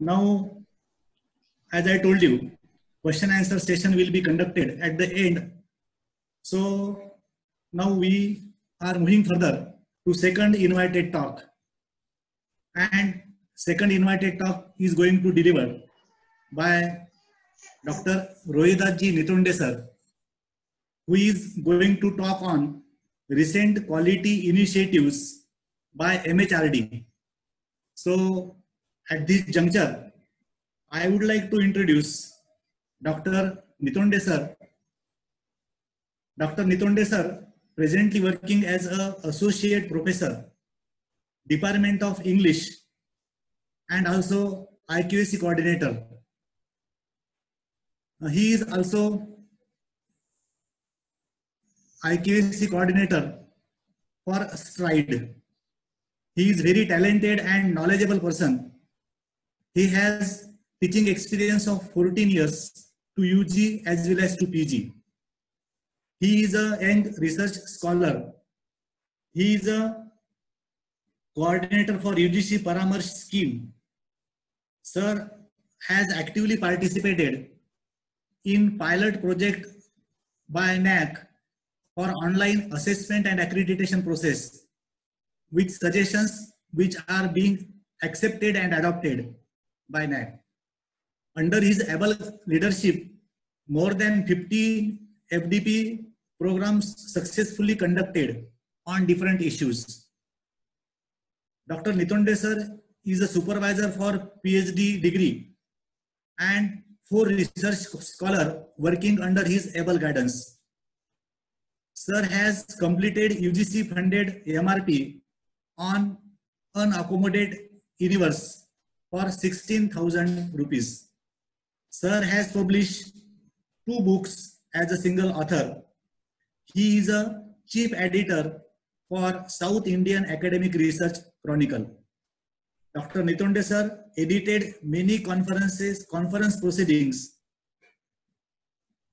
Now, as I told you, question answer session will be conducted at the end. So now we are moving further to second invited talk. And second invited talk is going to deliver by Dr. Rohidaji Nitonde sir, who is going to talk on recent quality initiatives by MHRD. So at this juncture, I would like to introduce Dr. Nitonde sir. Dr. Nitonde sir, presently working as an associate professor, Department of English, and also IQAC coordinator. Uh, he is also IQAC coordinator for Stride. He is very talented and knowledgeable person. He has teaching experience of 14 years to UG as well as to PG. He is a young research scholar. He is a coordinator for UGC Paramarsh scheme. Sir has actively participated in pilot project by NAAC for online assessment and accreditation process with suggestions which are being accepted and adopted by NAAC. Under his able leadership, more than 50 FDP programs successfully conducted on different issues. Dr. Nitonde sir is a supervisor for PhD degree and four research scholar working under his able guidance. Sir has completed UGC funded MRP on an unaccommodated universe for 16,000 rupees. Sir has published two books as a single author. He is a chief editor for South Indian Academic Research Chronicle. Dr. Nitonde sir edited many conferences, conference proceedings,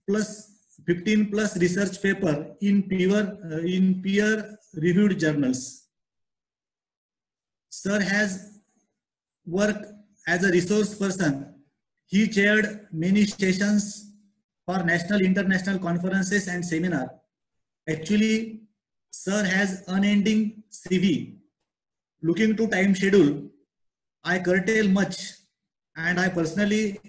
plus 15 plus research paper in peer, uh, in peer reviewed journals. Sir has worked as a resource person. He chaired many sessions for national international conferences and seminar. Actually, sir has unending CV. Looking to time schedule, I curtail much and I personally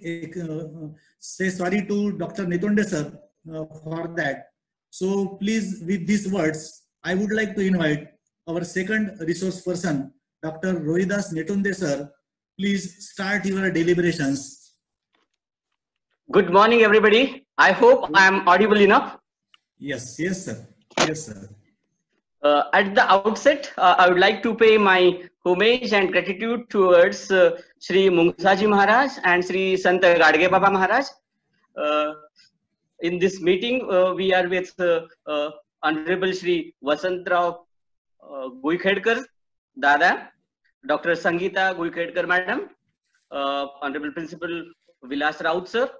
uh, say sorry to Dr. Nitonde sir uh, for that. So please with these words, I would like to invite our second resource person, Dr. Rohidas Nitonde sir. Please start your deliberations. Good morning, everybody. I hope I am audible enough. Yes, yes, sir. Yes, sir. Uh, at the outset, uh, I would like to pay my homage and gratitude towards uh, Sri Mungsaji Maharaj and Sri Sant Gadge Baba Maharaj. Uh, in this meeting, uh, we are with uh, Honorable Sri Vasantrao uh, Ghuikhedkar, Dada, Dr. Sangeeta Ghuikhedkar, Madam, uh, Honorable Principal Vilas Raut, Sir,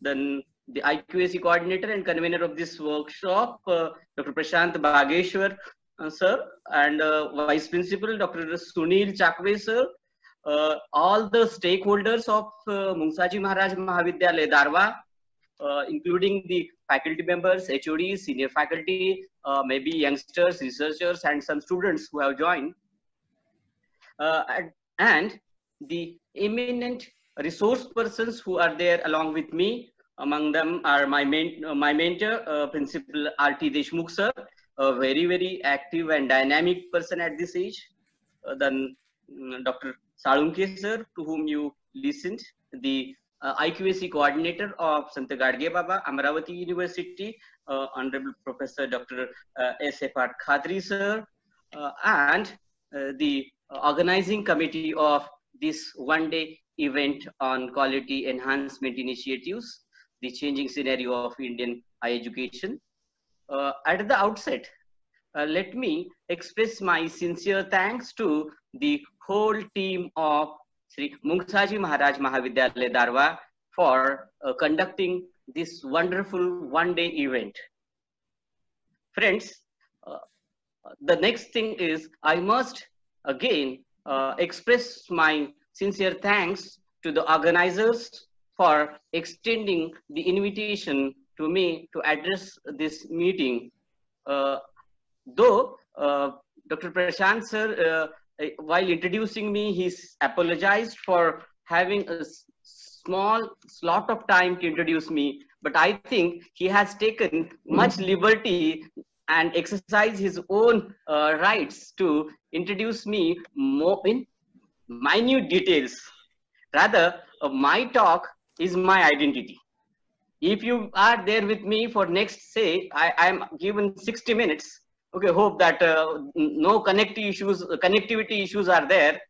then the IQAC coordinator and convener of this workshop, uh, Dr. Prashant Bageshwar, uh, sir, and uh, Vice Principal, Dr. Sunil Chakwe, sir, uh, all the stakeholders of uh, Mungsaji Maharaj Mahavidyalaya Darwa, uh, including the faculty members, HODs, senior faculty, maybe youngsters, researchers, and some students who have joined. Uh, and, the eminent resource persons who are there along with me. Among them are my, main, uh, my mentor, uh, Principal R.T. Deshmukh sir, a very, very active and dynamic person at this age. Then mm, Dr. Salunke sir, to whom you listened, the uh, IQAC coordinator of Sant Gadge Baba, Amravati University, uh, Honorable Professor Dr. Uh, S.F.R. Khadri sir, and the organizing committee of this one day event on quality enhancement initiatives, the changing scenario of Indian higher education. Uh, at the outset, uh, let me express my sincere thanks to the whole team of Sri Mungsaji Maharaj Mahavidyalaya Darwa for uh, conducting this wonderful one day event. Friends, uh, the next thing is I must again uh, express my sincere thanks to the organizers for extending the invitation to me to address this meeting. Uh, though uh, Dr. Prashant sir, uh, while introducing me, he's apologized for having a small slot of time to introduce me. But I think he has taken much liberty and exercise his own uh, rights to introduce me more in minute details. Rather, uh, my talk is my identity. If you are there with me for next, say, I am given 60 minutes. Okay, hope that uh, no connectivity issues, connectivity issues are there.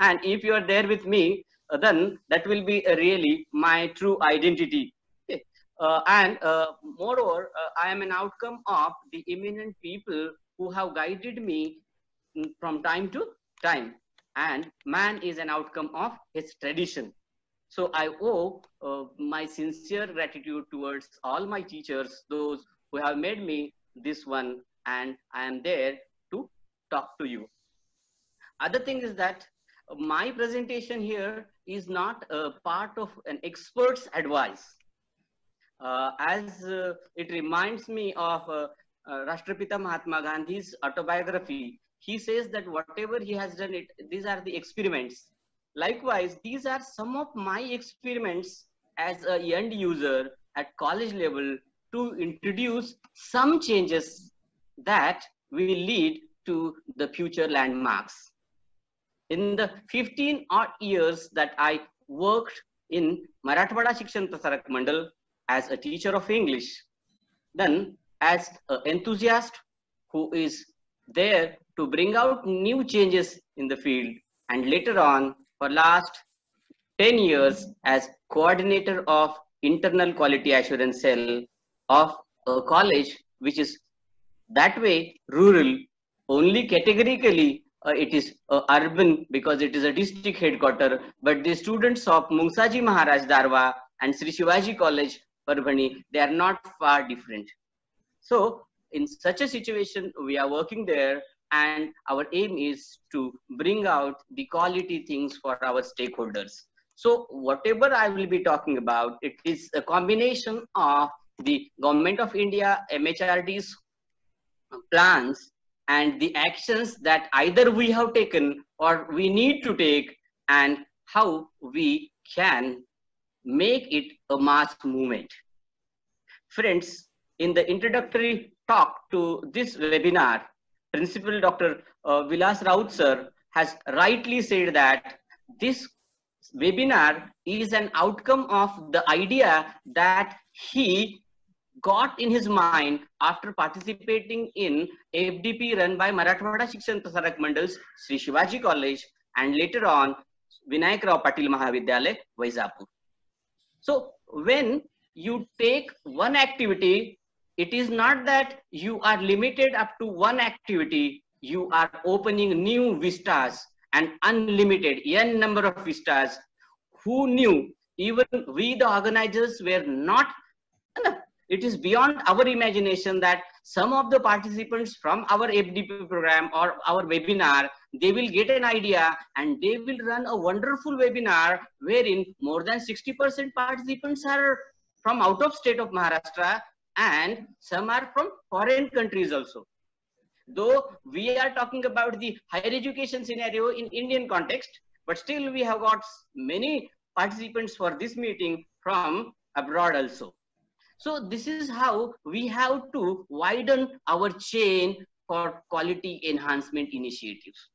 And if you are there with me, uh, then that will be really my true identity. Uh, and uh, moreover, uh, I am an outcome of the eminent people who have guided me from time to time. And man is an outcome of his tradition. So I owe uh, my sincere gratitude towards all my teachers, those who have made me this one, and I am there to talk to you. Other thing is that my presentation here is not a part of an expert's advice. Uh, as uh, it reminds me of uh, Rashtrapita Mahatma Gandhi's autobiography, he says that whatever he has done, it these are the experiments Likewise, these are some of my experiments as a end user at college level to introduce some changes that will lead to the future landmarks. In the 15 odd years that I worked in Marathwada Shikshan Prasarak Mandal as a teacher of English, then as an enthusiast who is there to bring out new changes in the field and later on for last 10 years as coordinator of internal quality assurance cell of a college which is that way rural only categorically uh, it is uh, urban because it is a district headquarter. But the students of Mungsaji Maharaj Darwa and Sri Shivaji College They are not far different so in such a situation we are working there and our aim is to bring out the quality things for our stakeholders. So whatever I will be talking about, it is a combination of the government of India, MHRD's plans and the actions that either we have taken or we need to take and how we can make it a mass movement. Friends, in the introductory talk to this webinar, Principal Dr. Uh, Vilas Raut sir has rightly said that this webinar is an outcome of the idea that he got in his mind after participating in FDP run by Marathwada Shikshan Prasarak Mandal's Sri Shivaji College and later on Vinayak Rao Patil Mahavidyalaya, Vaijapur. So when you take one activity it is not that you are limited up to one activity. You are opening new vistas and unlimited n number of vistas. Who knew? Even we the organizers were not it is beyond our imagination that some of the participants from our FDP program or our webinar, they will get an idea and they will run a wonderful webinar wherein more than 60% participants are from out of state of Maharashtra and some are from foreign countries also. Though we are talking about the higher education scenario in Indian context, but still we have got many participants for this meeting from abroad also. So this is how we have to widen our chain for quality enhancement initiatives.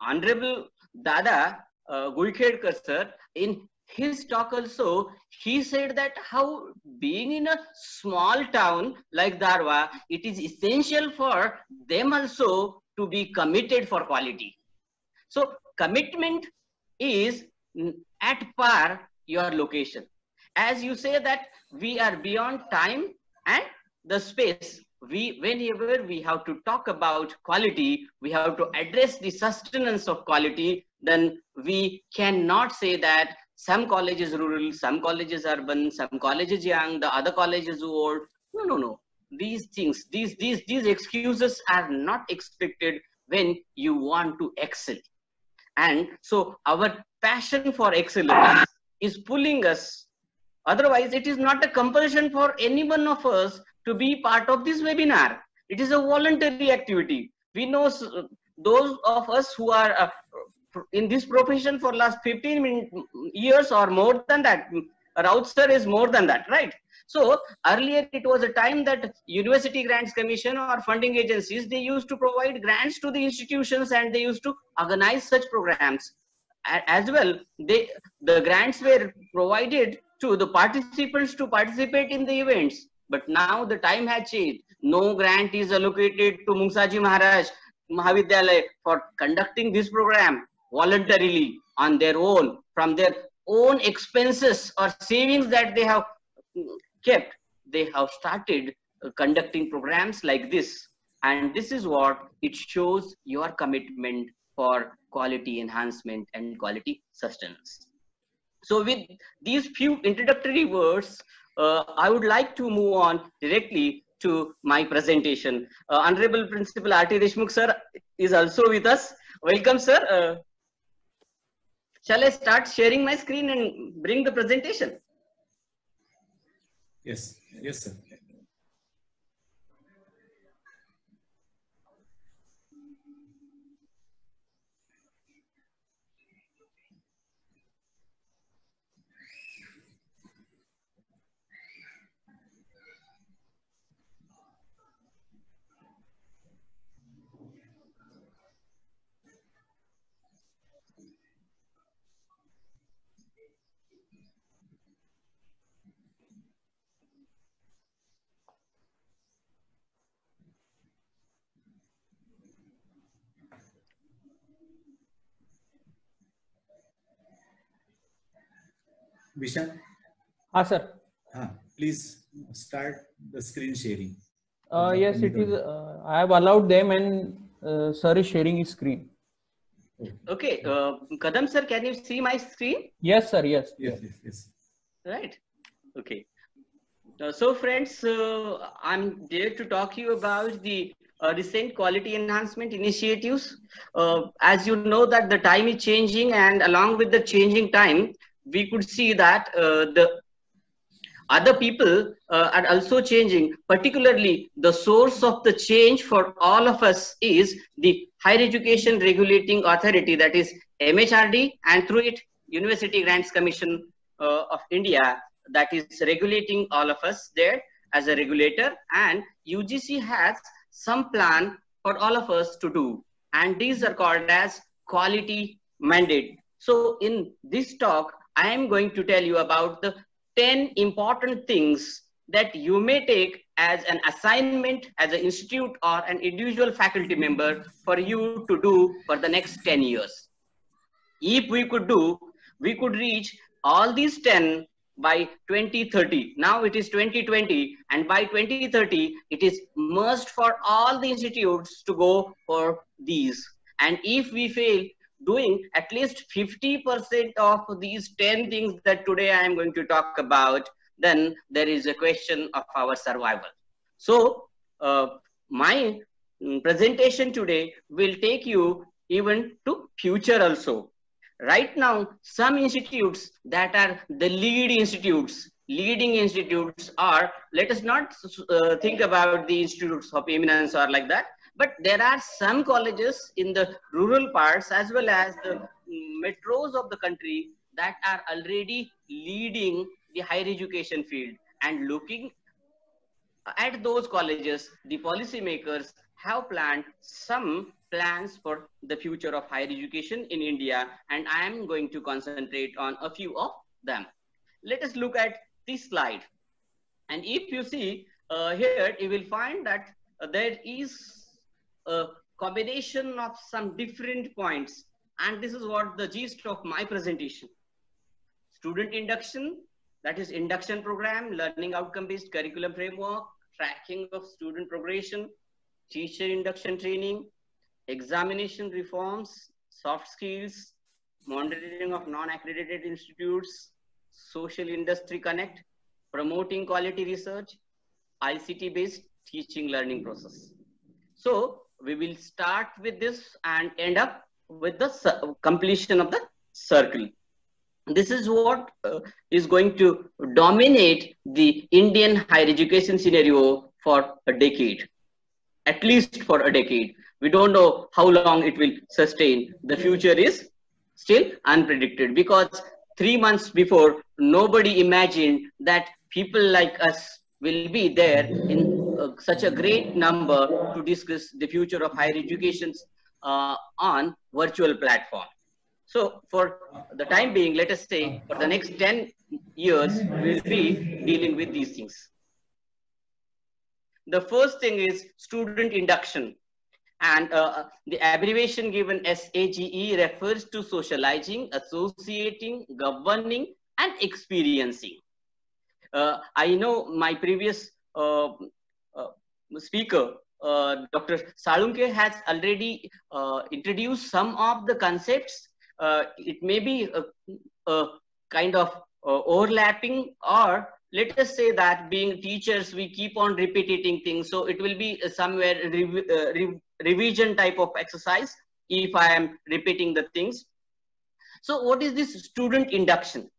Honorable Dada uh, Ghuikhedkar sir, in his talk also, he said that how being in a small town like Darwa, it is essential for them also to be committed for quality. So commitment is at par your location. As you say that we are beyond time and the space. We, whenever we have to talk about quality, we have to address the sustenance of quality, then we cannot say that some colleges rural, some colleges urban, some colleges young, the other colleges old. No, no, no. These things, these, these, these excuses are not expected when you want to excel. And so our passion for excellence is pulling us. Otherwise, it is not a compulsion for any one of us to be part of this webinar. It is a voluntary activity. We know those of us who are uh, in this profession for last 15 years or more than that. Raut sir is more than that, right? So earlier it was a time that University Grants Commission or funding agencies, they used to provide grants to the institutions and they used to organize such programs. As well, they the grants were provided to the participants to participate in the events. But now the time has changed. No grant is allocated to Mungsaji Maharaj Mahavidyalaya for conducting this program voluntarily on their own from their own expenses or savings that they have kept, they have started conducting programs like this. And this is what it shows your commitment for quality enhancement and quality sustenance. So with these few introductory words, uh, I would like to move on directly to my presentation. Uh, Honorable Principal R.T. Deshmukh sir is also with us. Welcome sir. Uh, shall I start sharing my screen and bring the presentation? Yes, yes, sir. Vishan? Ah, sir. Ah, please start the screen sharing. Uh, yes, it is. Uh, I have allowed them and uh, sir is sharing his screen. Okay. Uh, Kadam sir, can you see my screen? Yes, sir. Yes. Yes, yes, yes. Right. Okay. Uh, so friends, uh, I'm there to talk to you about the uh, recent quality enhancement initiatives. Uh, as you know that the time is changing and along with the changing time, we could see that uh, the other people uh, are also changing. Particularly the source of the change for all of us is the higher education regulating authority that is mhrd and through it university grants commission uh, of india that is regulating all of us there as a regulator. And ugc has some plan for all of us to do. And these are called as quality mandate. So in this talk I am going to tell you about the 10 important things that you may take as an assignment as an institute or an individual faculty member for you to do for the next 10 years. If we could do, we could reach all these 10 by 2030. Now it is 2020 and by 2030, it is must for all the institutes to go for these. And if we fail doing at least 50% of these 10 things that today I am going to talk about, then there is a question of our survival. So uh, my presentation today will take you even to future also. Right now, some institutes that are the lead institutes, leading institutes are, let us not uh, think about the institutes of eminence or like that, but there are some colleges in the rural parts as well as the metros of the country that are already leading the higher education field and looking at those colleges, the policymakers have planned some plans for the future of higher education in India, and I am going to concentrate on a few of them. Let us look at this slide. And if you see uh, here, you will find that uh, there is a combination of some different points. And this is what the gist of my presentation. Student induction, that is induction program, learning outcome-based curriculum framework, tracking of student progression, teacher induction training, examination reforms, soft skills, monitoring of non-accredited institutes, social industry connect, promoting quality research, ICT-based teaching learning process. So we will start with this and end up with the completion of the circle. This is what uh, is going to dominate the Indian higher education scenario for a decade, at least for a decade. We don't know how long it will sustain. The future is still unpredicted because three months before, nobody imagined that people like us will be there in such a great number to discuss the future of higher education uh, on virtual platform. So for the time being, let us say for the next 10 years, we'll be dealing with these things. The first thing is student induction. And uh, the abbreviation given SAGE refers to socializing, associating, governing, and experiencing. Uh, I know my previous uh, uh speaker, uh, Dr. Salunke has already uh, introduced some of the concepts. it may be a, a kind of overlapping or let us say that being teachers, we keep on repeating things. So it will be somewhere rev uh, rev revision type of exercise if I am repeating the things. So what is this student induction?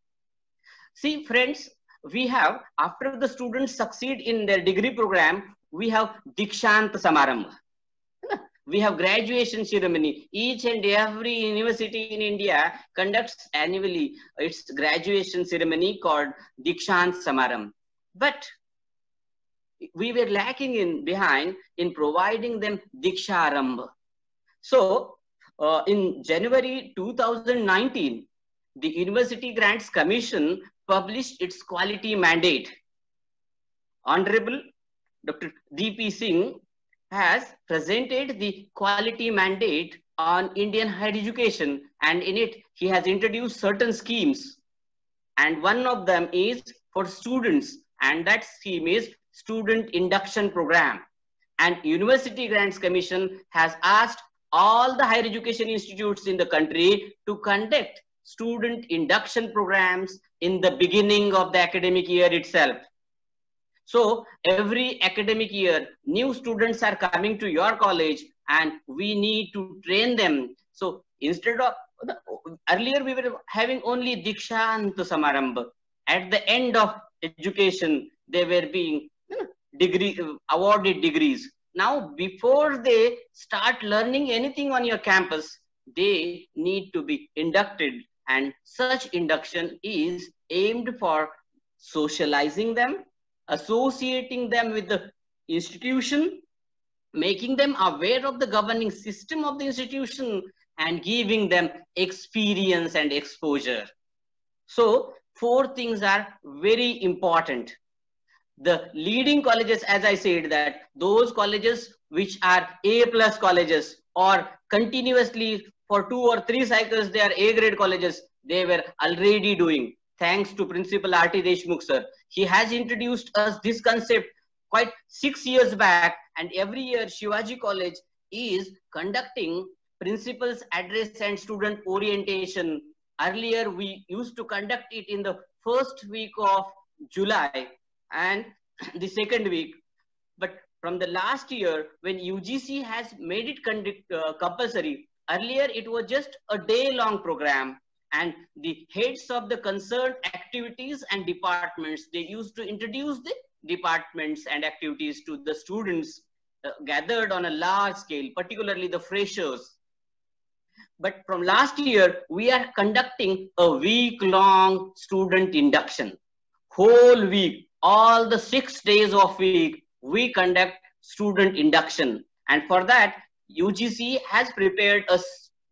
See friends, we have, after the students succeed in their degree program, we have Dikshant Samarambha. We have graduation ceremony. Each and every university in India conducts annually its graduation ceremony called Dikshant Samaram. But we were lacking in behind in providing them Diksharambha. So uh, in January 2019, the University Grants Commission published its quality mandate. Honorable Dr. D.P. Singh has presented the quality mandate on Indian higher education and in it he has introduced certain schemes and one of them is for students and that scheme is student induction program and University Grants Commission has asked all the higher education institutes in the country to conduct student induction programs in the beginning of the academic year itself. So every academic year, new students are coming to your college and we need to train them. So instead of, earlier we were having only Dikshant Samarambha. At the end of education, they were being you know, degree, awarded degrees. Now, before they start learning anything on your campus, they need to be inducted and such induction is aimed for socializing them, associating them with the institution, making them aware of the governing system of the institution, and giving them experience and exposure. So, four things are very important. The leading colleges, as I said, that those colleges which are A plus colleges or continuously for two or three cycles, they are A grade colleges. They were already doing thanks to Principal R.T. Deshmukh sir. He has introduced us this concept quite six years back and every year Shivaji College is conducting principal's address and student orientation. Earlier we used to conduct it in the first week of July and the second week. But from the last year when UGC has made it uh, compulsory, earlier it was just a day long program and the heads of the concerned activities and departments, they used to introduce the departments and activities to the students uh, gathered on a large scale, particularly the freshers. But from last year, we are conducting a week-long student induction. Whole week, all the six days of week, we conduct student induction. And for that, UGC has prepared a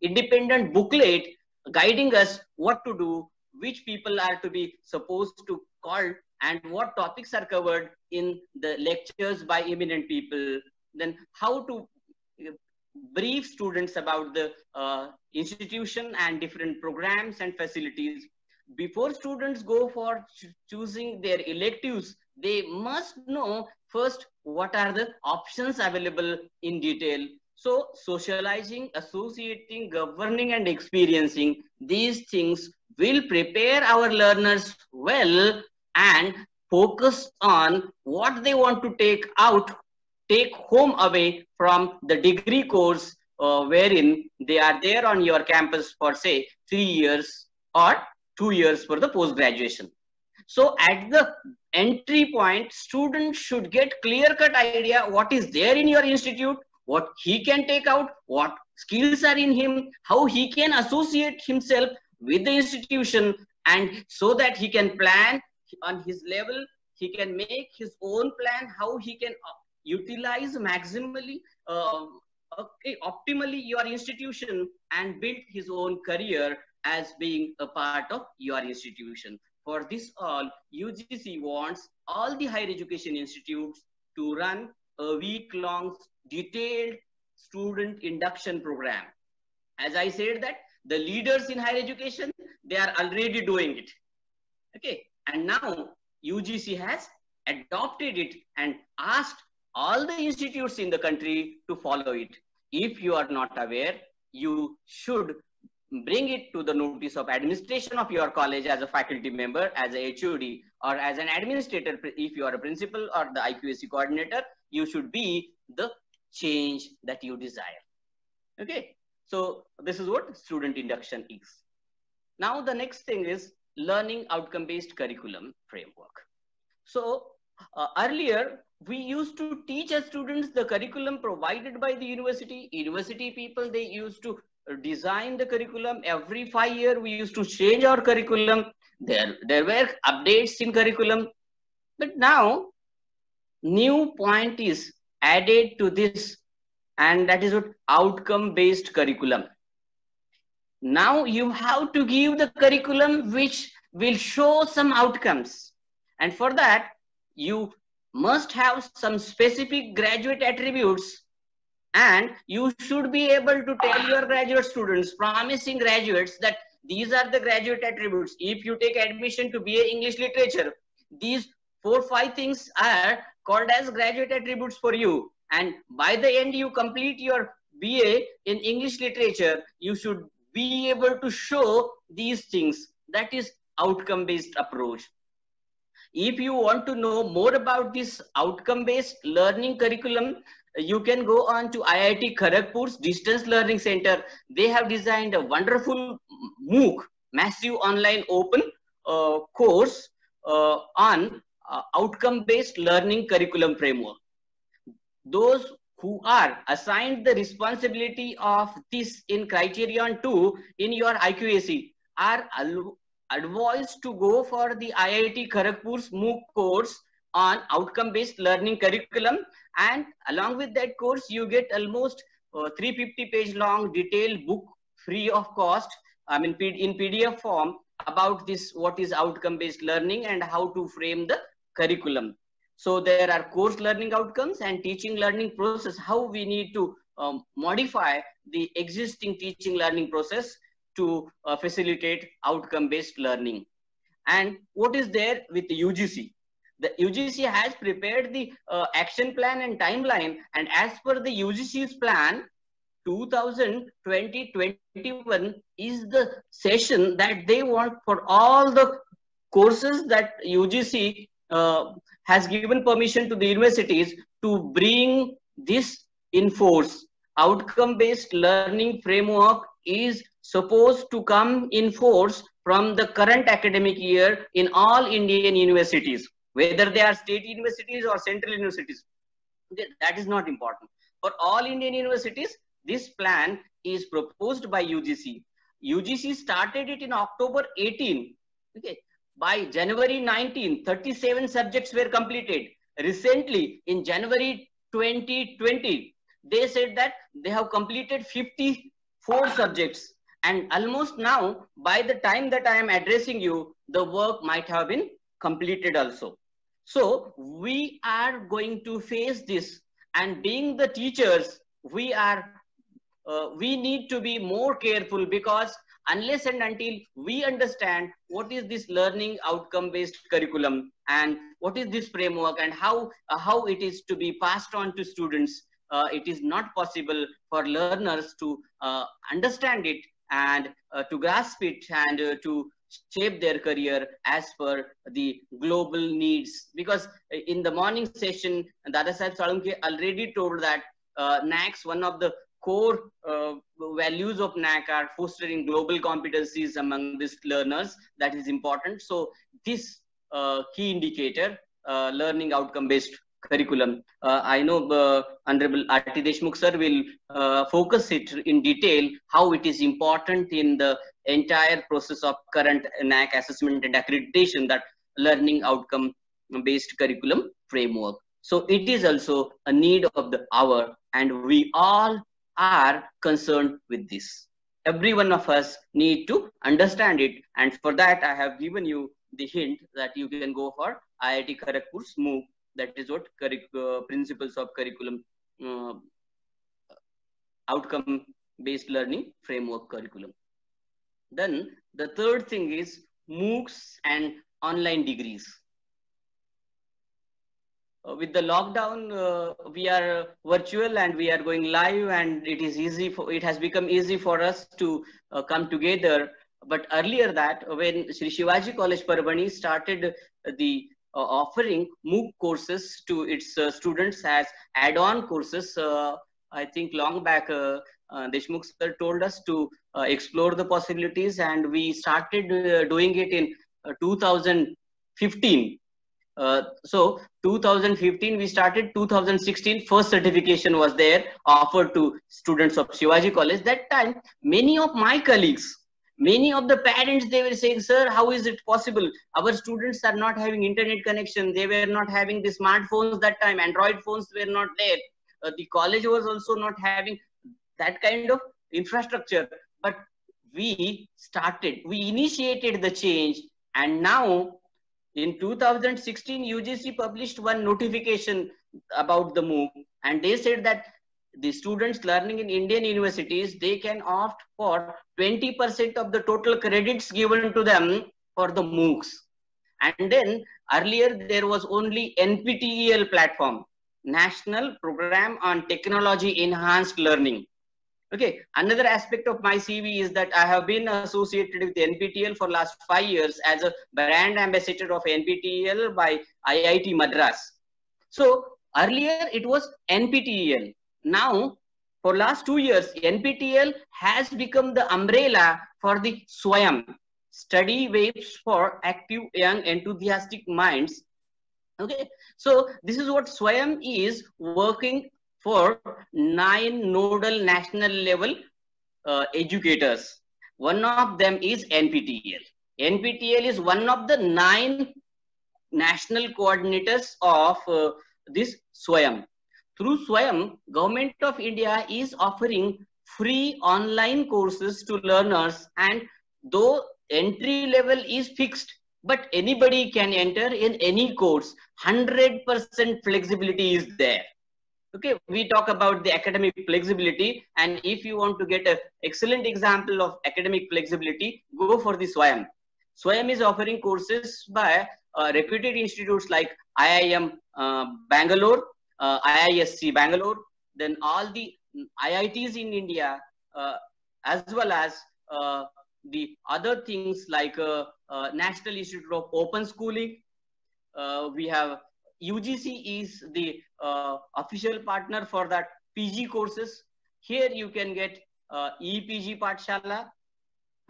independent booklet guiding us what to do, which people are to be supposed to call, and what topics are covered in the lectures by eminent people, then how to uh, brief students about the uh, institution and different programs and facilities. Before students go for ch choosing their electives, they must know first what are the options available in detail so socializing, associating, governing and experiencing these things will prepare our learners well and focus on what they want to take out, take home away from the degree course uh, wherein they are there on your campus for say three years or two years for the post graduation. So at the entry point, students should get clear cut idea what is there in your institute, what he can take out, what skills are in him, how he can associate himself with the institution and so that he can plan on his level, he can make his own plan, how he can uh, utilize maximally, uh, okay, optimally your institution and build his own career as being a part of your institution. For this all, UGC wants all the higher education institutes to run a week-long detailed student induction program. As I said that the leaders in higher education, they are already doing it. Okay, and now UGC has adopted it and asked all the institutes in the country to follow it. If you are not aware, you should bring it to the notice of administration of your college as a faculty member, as a HOD, or as an administrator, if you are a principal or the IQAC coordinator, you should be the change that you desire. Okay, so this is what student induction is. Now the next thing is learning outcome-based curriculum framework. So uh, earlier, we used to teach our students the curriculum provided by the university. University people, they used to design the curriculum every five year we used to change our curriculum there there were updates in curriculum but now new point is added to this and that is what outcome based curriculum. Now you have to give the curriculum which will show some outcomes. And for that you must have some specific graduate attributes and you should be able to tell your graduate students promising graduates that these are the graduate attributes. If you take admission to BA English literature these four five things are called as graduate attributes for you and by the end you complete your BA in English literature you should be able to show these things that is outcome based approach if you want to know more about this outcome based learning curriculum you can go on to IIT Kharagpur's distance learning center. They have designed a wonderful MOOC, massive online open uh, course uh, on uh, outcome-based learning curriculum framework. Those who are assigned the responsibility of this in criterion 2 in your IQAC are advised to go for the IIT Kharagpur's MOOC course on outcome-based learning curriculum and along with that course you get almost uh, 350 page long detailed book free of cost i mean in pdf form about this what is outcome based learning and how to frame the curriculum. So there are course learning outcomes and teaching learning process how we need to um, modify the existing teaching learning process to uh, facilitate outcome based learning. And what is there with the ugc the UGC has prepared the uh, action plan and timeline and as per the UGC's plan 2020-21 is the session that they want for all the courses that UGC uh, has given permission to the universities to bring this in force. Outcome-based learning framework is supposed to come in force from the current academic year in all Indian universities whether they are state universities or central universities. That is not important. For all Indian universities, this plan is proposed by UGC. UGC started it in October 18. Okay. By January 19, 37 subjects were completed. Recently, in January 2020, they said that they have completed 54 subjects. And almost now, by the time that I am addressing you, the work might have been completed also. So we are going to face this and being the teachers, we are, uh, we need to be more careful because unless and until we understand what is this learning outcome based curriculum and what is this framework and how, uh, how it is to be passed on to students, uh, it is not possible for learners to uh, understand it and uh, to grasp it and uh, to shape their career as per the global needs. Because in the morning session, Dada Sahib Salunke already told that uh, one of the core uh, values of NAAC are fostering global competencies among these learners. That is important. So this uh, key indicator, uh, learning outcome based curriculum. Uh, I know uh, Honorable R.T. Deshmukh sir will uh, focus it in detail how it is important in the entire process of current NAAC assessment and accreditation that learning outcome based curriculum framework. So it is also a need of the hour and we all are concerned with this. Every one of us need to understand it. And for that, I have given you the hint that you can go for IIT Kharagpur's MOOC. That is what uh, principles of curriculum uh, outcome based learning framework curriculum. Then the third thing is MOOCs and online degrees. Uh, with the lockdown, uh, we are virtual and we are going live and it is easy for, it has become easy for us to uh, come together. But earlier that, when Sri Shivaji College Parbhani started the uh, offering MOOC courses to its uh, students as add-on courses, I think long back, uh, Deshmukh sir told us to explore the possibilities and we started doing it in 2015 uh, so 2015 we started. 2016 first certification was there offered to students of Shivaji College. That time many of my colleagues many of the parents they were saying sir how is it possible? Our students are not having internet connection. They were not having the smartphones that time. Android phones were not there. Uh, the college was also not having that kind of infrastructure. But we started we initiated the change and now in 2016, UGC published one notification about the MOOC and they said that the students learning in Indian universities, they can opt for 20% of the total credits given to them for the MOOCs. And then earlier there was only NPTEL platform, National Program on Technology Enhanced Learning. Okay, another aspect of my CV is that I have been associated with NPTEL for last five years as a brand ambassador of NPTEL by IIT Madras. So earlier it was NPTEL. Now for last two years, NPTEL has become the umbrella for the SWAYAM, study waves for active young enthusiastic minds. Okay, so this is what SWAYAM is working for nine nodal national level uh, educators. One of them is NPTEL. NPTEL is one of the nine national coordinators of uh, this SWAYAM. Through SWAYAM, Government of India is offering free online courses to learners and though entry level is fixed, but anybody can enter in any course. 100% flexibility is there okay we talk about the academic flexibility and if you want to get an excellent example of academic flexibility go for the swayam swayam is offering courses by uh, reputed institutes like iim uh, bangalore uh, iisc bangalore then all the iits in india uh, as well as uh, the other things like uh, national institute of open schooling. We have UGC is the uh, official partner for that PG courses. Here you can get uh, EPG Pathshala.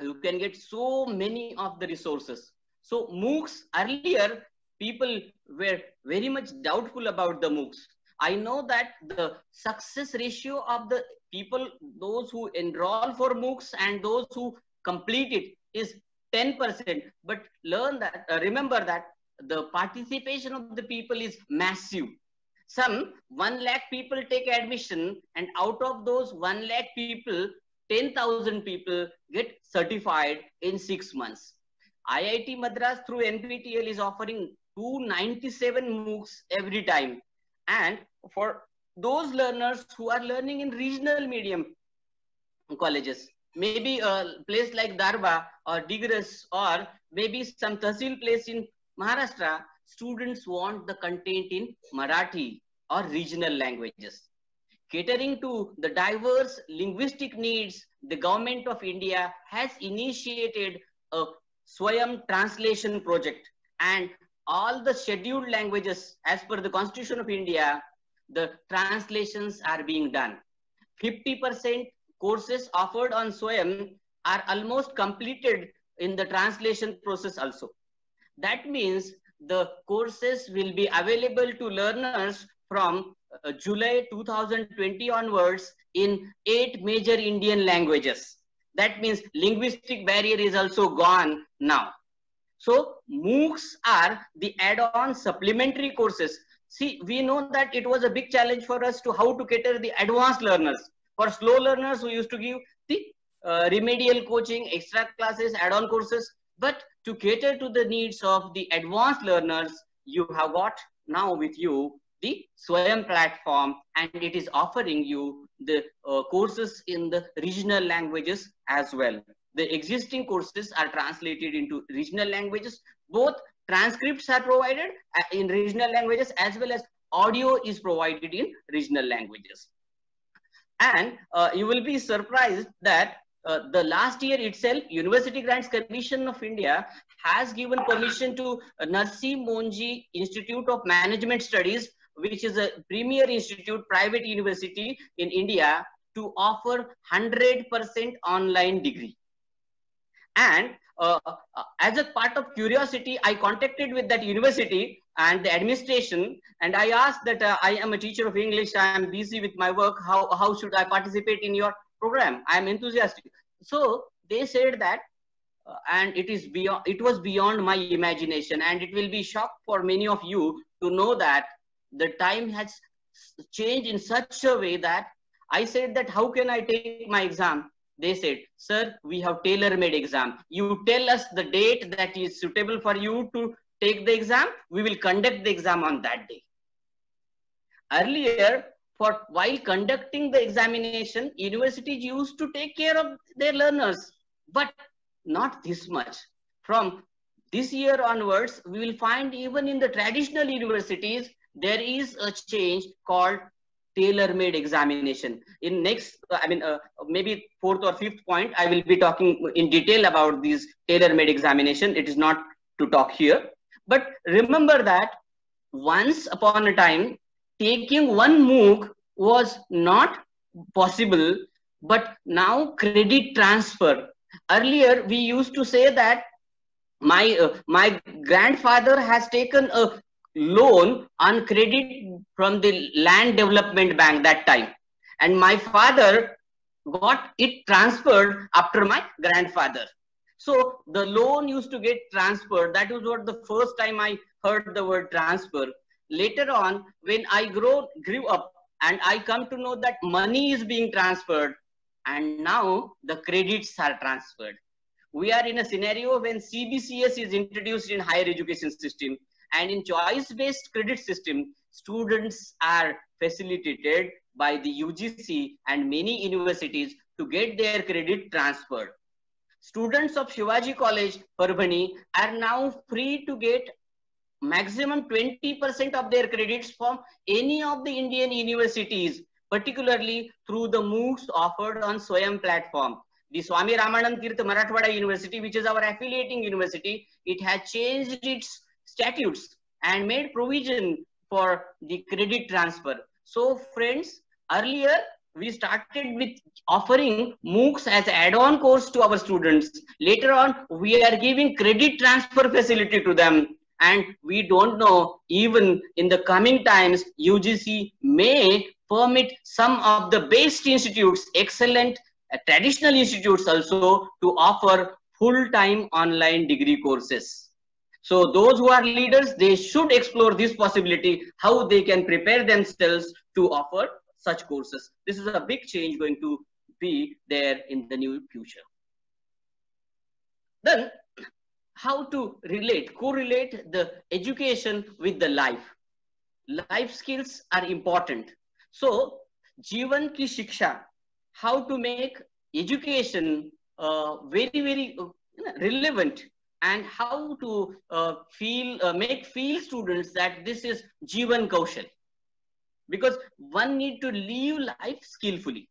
You can get so many of the resources. So MOOCs earlier, people were very much doubtful about the MOOCs. I know that the success ratio of the people, those who enroll for MOOCs and those who complete it is 10%. But learn that, uh, remember that the participation of the people is massive. Some 1 lakh people take admission and out of those 1 lakh people, 10,000 people get certified in six months. IIT Madras through NPTEL is offering 297 MOOCs every time. And for those learners who are learning in regional medium colleges, maybe a place like Darwa or Digras or maybe some Tahsil place in Maharashtra, students want the content in Marathi or regional languages. Catering to the diverse linguistic needs, the government of India has initiated a Swayam translation project and all the scheduled languages as per the constitution of India, the translations are being done. 50% courses offered on SWAYAM are almost completed in the translation process also. That means the courses will be available to learners from uh, July 2020 onwards in eight major Indian languages. That means linguistic barrier is also gone now. So MOOCs are the add-on supplementary courses. See, we know that it was a big challenge for us to how to cater the advanced learners. For slow learners, we used to give the uh, remedial coaching, extra classes, add-on courses. But to cater to the needs of the advanced learners, you have got now with you the Swayam platform and it is offering you the uh, courses in the regional languages as well. The existing courses are translated into regional languages. Both transcripts are provided uh, in regional languages as well as audio is provided in regional languages. And uh, you will be surprised that uh, the last year itself, University Grants Commission of India has given permission to Narsee Monjee Institute of Management Studies, which is a premier institute, private university in India, to offer 100% online degree. And uh, uh, as a part of curiosity, I contacted with that university and the administration, and I asked that uh, I am a teacher of English, I am busy with my work, how, how should I participate in your program? I am enthusiastic. So they said that, uh, and it is beyond, it was beyond my imagination, and it will be shock for many of you to know that the time has changed in such a way that I said that how can I take my exam? They said, sir, we have tailor-made exam. You tell us the date that is suitable for you to take the exam. We will conduct the exam on that day. Earlier, for while conducting the examination, universities used to take care of their learners, but not this much. From this year onwards, we will find even in the traditional universities, there is a change called tailor-made examination. In next, I mean, uh, maybe fourth or fifth point, I will be talking in detail about these tailor-made examination. It is not to talk here. But remember that once upon a time, taking one MOOC was not possible, but now credit transfer. Earlier, we used to say that my uh, my grandfather has taken a loan on credit from the land development bank that time. And my father got it transferred after my grandfather. So the loan used to get transferred. That was what the first time i heard the word transfer later on when i grow grew up and i come to know that money is being transferred and now the credits are transferred we are in a scenario when cbcs is introduced in higher education system and in choice-based credit system, students are facilitated by the UGC and many universities to get their credit transferred. Students of Shivaji College, Parbhani are now free to get maximum 20% of their credits from any of the Indian universities, particularly through the MOOCs offered on Swayam platform. The Swami Ramanand Tirth Marathwada University, which is our affiliating university, it has changed its statutes and made provision for the credit transfer. So friends, earlier we started with offering MOOCs as add-on course to our students. Later on, we are giving credit transfer facility to them. And we don't know, even in the coming times, UGC may permit some of the best institutes, excellent uh, traditional institutes also to offer full-time online degree courses. So those who are leaders, they should explore this possibility, how they can prepare themselves to offer such courses. This is a big change going to be there in the new future. Then how to relate, correlate the education with the life. Life skills are important. So Jivan Ki Shiksha, how to make education uh, very, very uh, relevant and how to uh, feel, uh, make feel students that this is Jivan Kaushal. Because one need to live life skillfully.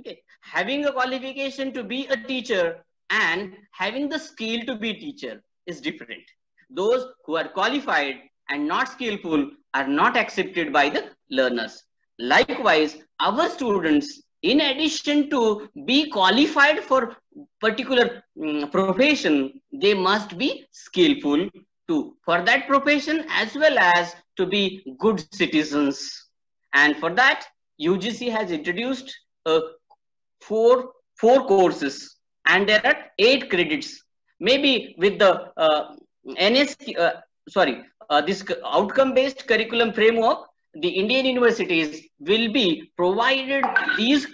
Okay, having a qualification to be a teacher and having the skill to be teacher is different. Those who are qualified and not skillful are not accepted by the learners. Likewise, our students in addition to be qualified for particular um, profession, they must be skillful too for that profession as well as to be good citizens. And for that, UGC has introduced uh, four, four courses and there are eight credits. Maybe with the uh, NS, uh, sorry, uh, this outcome-based curriculum framework, the Indian universities will be provided these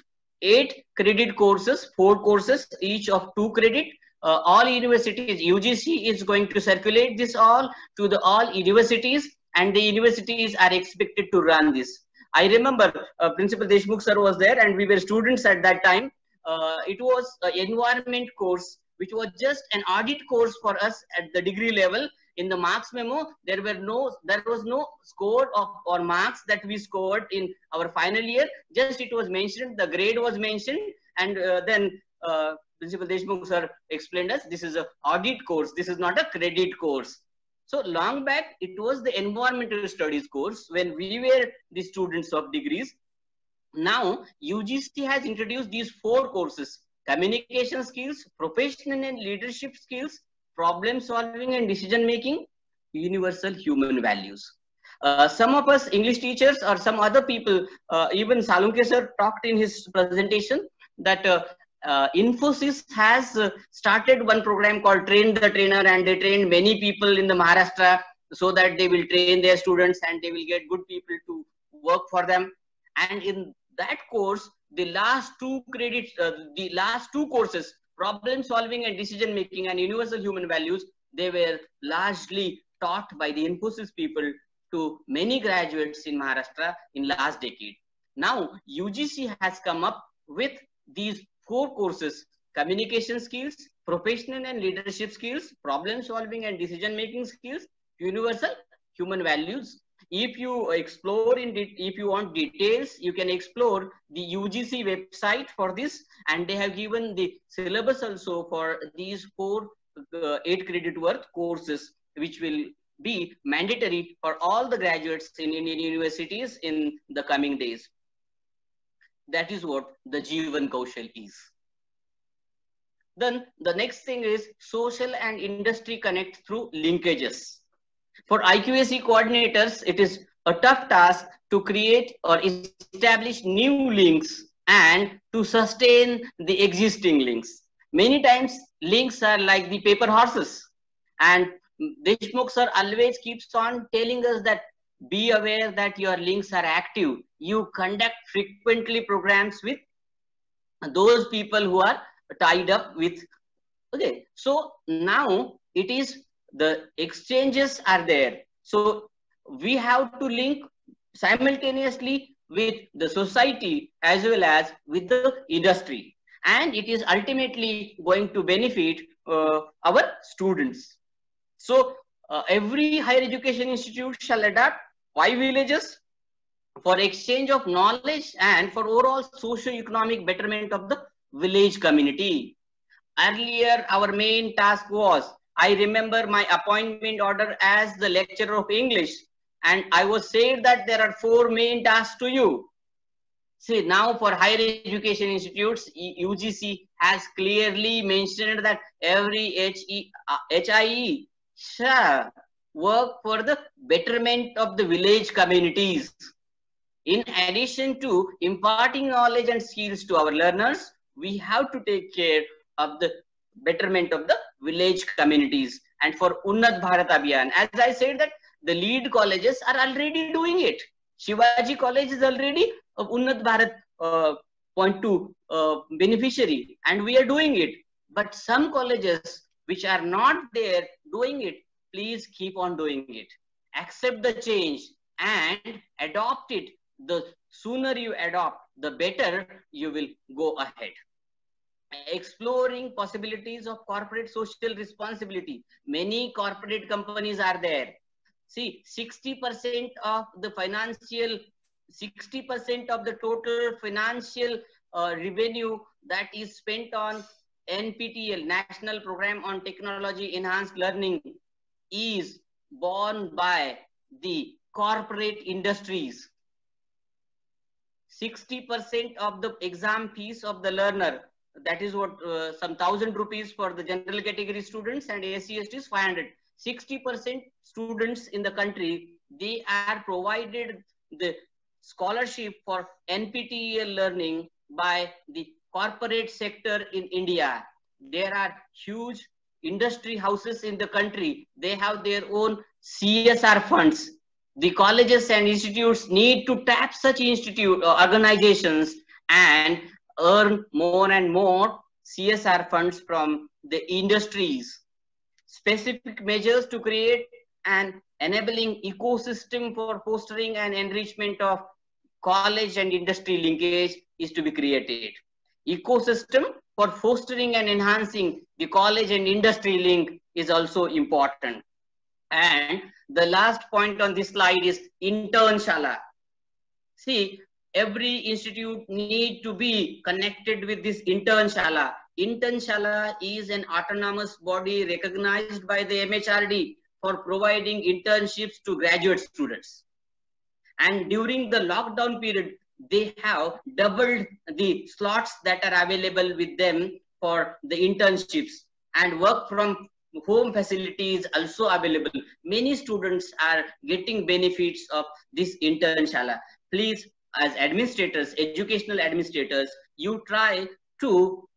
eight credit courses, four courses, each of two credit. Uh, all universities, UGC is going to circulate this all to the all universities and the universities are expected to run this. I remember uh, Principal Deshmukh sir was there and we were students at that time. Uh, it was an environment course which was just an audit course for us at the degree level. In the marks memo there were no there was no score of or marks that we scored in our final year. Just it was mentioned the grade was mentioned and uh, then uh, principal deshmukh sir explained us this is a audit course this is not a credit course. So long back it was the environmental studies course when we were the students of degrees now ugc has introduced these four courses communication skills professional and leadership skills problem solving and decision making, universal human values. Uh, some of us English teachers or some other people, uh, even Salunke sir talked in his presentation that uh, uh Infosys has uh, started one program called Train the Trainer and they train many people in the Maharashtra so that they will train their students and they will get good people to work for them. And in that course, the last two credits, uh, the last two courses problem solving and decision making and universal human values, they were largely taught by the Infosys people to many graduates in Maharashtra in last decade. Now, UGC has come up with these four courses, communication skills, professional and leadership skills, problem solving and decision making skills, universal human values, if you explore in if you want details you can explore the ugc website for this and they have given the syllabus also for these four uh, eight credit worth courses which will be mandatory for all the graduates in indian universities in the coming days. That is what the jivan kaushal is. Then the next thing is social and industry connect through linkages for IQAC coordinators, it is a tough task to create or establish new links and to sustain the existing links. Many times, links are like the paper horses. And Deshmukh sir always keeps on telling us that be aware that your links are active. You conduct frequently programs with those people who are tied up with. Okay, so now it is the exchanges are there. So we have to link simultaneously with the society as well as with the industry. And it is ultimately going to benefit uh, our students. So uh, every higher education institute shall adopt five villages for exchange of knowledge and for overall socio-economic betterment of the village community. Earlier, our main task was I remember my appointment order as the lecturer of English and I was said that there are four main tasks to you. See, now for higher education institutes, UGC has clearly mentioned that every HE, uh, HIE shall work for the betterment of the village communities. In addition to imparting knowledge and skills to our learners, we have to take care of the betterment of the village communities and for Unnat Bharat Abhiyan. As I said that the lead colleges are already doing it. Shivaji College is already a Unnat Bharat uh, point two uh, beneficiary and we are doing it. But some colleges which are not there doing it, please keep on doing it. Accept the change and adopt it. The sooner you adopt, the better you will go ahead exploring possibilities of corporate social responsibility. Many corporate companies are there. See, 60% of the financial, 60% of the total financial uh, revenue that is spent on NPTEL, National Program on Technology Enhanced Learning, is borne by the corporate industries. 60% of the exam fees of the learner, that is what uh, some thousand rupees for the general category students and ACST is 500. 60% students in the country, they are provided the scholarship for NPTEL learning by the corporate sector in India. There are huge industry houses in the country. They have their own CSR funds the colleges and institutes need to tap such institute uh, organizations and earn more and more CSR funds from the industries. Specific measures to create an enabling ecosystem for fostering and enrichment of college and industry linkage is to be created. Ecosystem for fostering and enhancing the college and industry link is also important. And the last point on this slide is internshala. See, every institute need to be connected with this internshala. Internshala is an autonomous body recognized by the MHRD for providing internships to graduate students. And during the lockdown period, they have doubled the slots that are available with them for the internships and work from home facilities also available. Many students are getting benefits of this internshala. Please, as administrators, educational administrators, you try to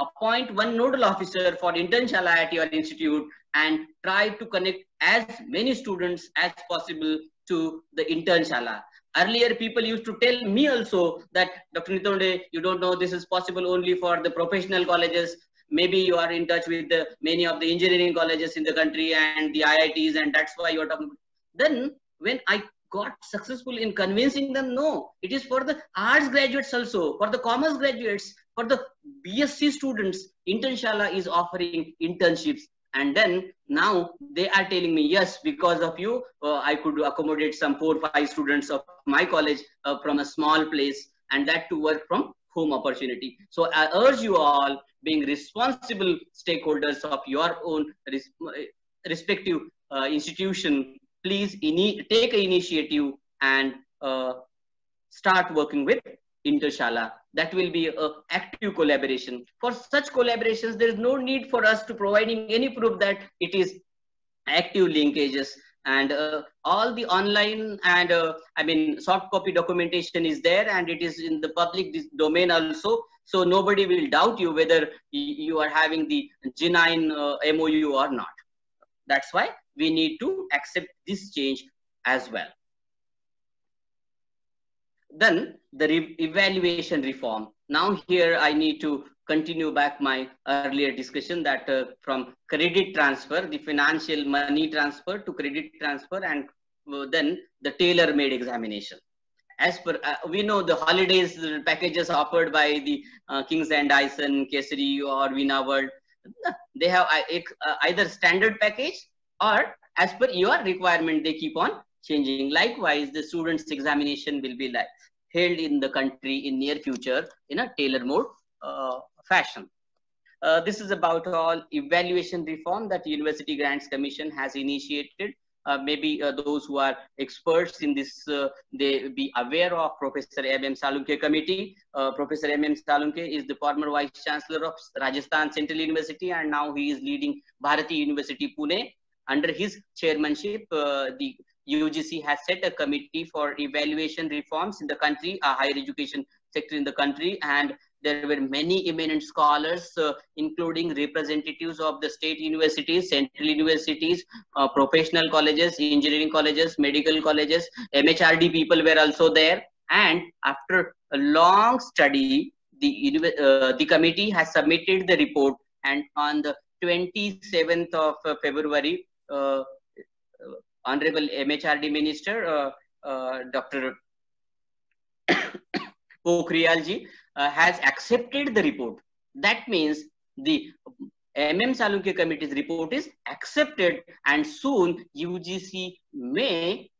appoint one nodal officer for internshala at your institute and try to connect as many students as possible to the internshala. Earlier, people used to tell me also that, Dr. Nitonde, you don't know this is possible only for the professional colleges maybe you are in touch with the, many of the engineering colleges in the country and the IITs and that's why you're talking. Then when I got successful in convincing them, no, it is for the arts graduates also, for the commerce graduates, for the BSc students, Internshala is offering internships. And then now they are telling me, yes, because of you, uh, I could accommodate some four, five students of my college uh, from a small place and that to work from home opportunity. So I urge you all being responsible stakeholders of your own res respective uh, institution, please take initiative and uh, start working with Internshala. That will be an active collaboration. For such collaborations, there is no need for us to providing any proof that it is active linkages and uh, all the online and uh, i mean soft copy documentation is there and it is in the public domain also so nobody will doubt you whether you are having the genuine uh, mou or not that's why we need to accept this change as well then the re evaluation reform now here i need to continue back my earlier discussion that uh, from credit transfer, the financial money transfer to credit transfer and uh, then the tailor-made examination. As per, uh, we know the holidays packages offered by the uh, Kings and Dyson, Kesari or Veena World, they have uh, either standard package or as per your requirement, they keep on changing. Likewise, the student's examination will be like held in the country in near future in a tailor mode uh, fashion. Uh, this is about all evaluation reform that University Grants Commission has initiated. Uh, maybe uh, those who are experts in this, uh, they be aware of Professor M.M. Salunkhe committee. Professor M.M. Salunkhe is the former Vice Chancellor of Rajasthan Central University and now he is leading Bharati University Pune. Under his chairmanship, the UGC has set a committee for evaluation reforms in the country, a higher education sector in the country and there were many eminent scholars, uh, including representatives of the state universities, central universities, uh, professional colleges, engineering colleges, medical colleges, MHRD people were also there. And after a long study, the, uh, the committee has submitted the report and on the 27th of uh, February, uh, uh, Honorable MHRD Minister, Dr. Pokhriyalji uh, has accepted the report. That means the MM Salunkhe committee's report is accepted and soon UGC may,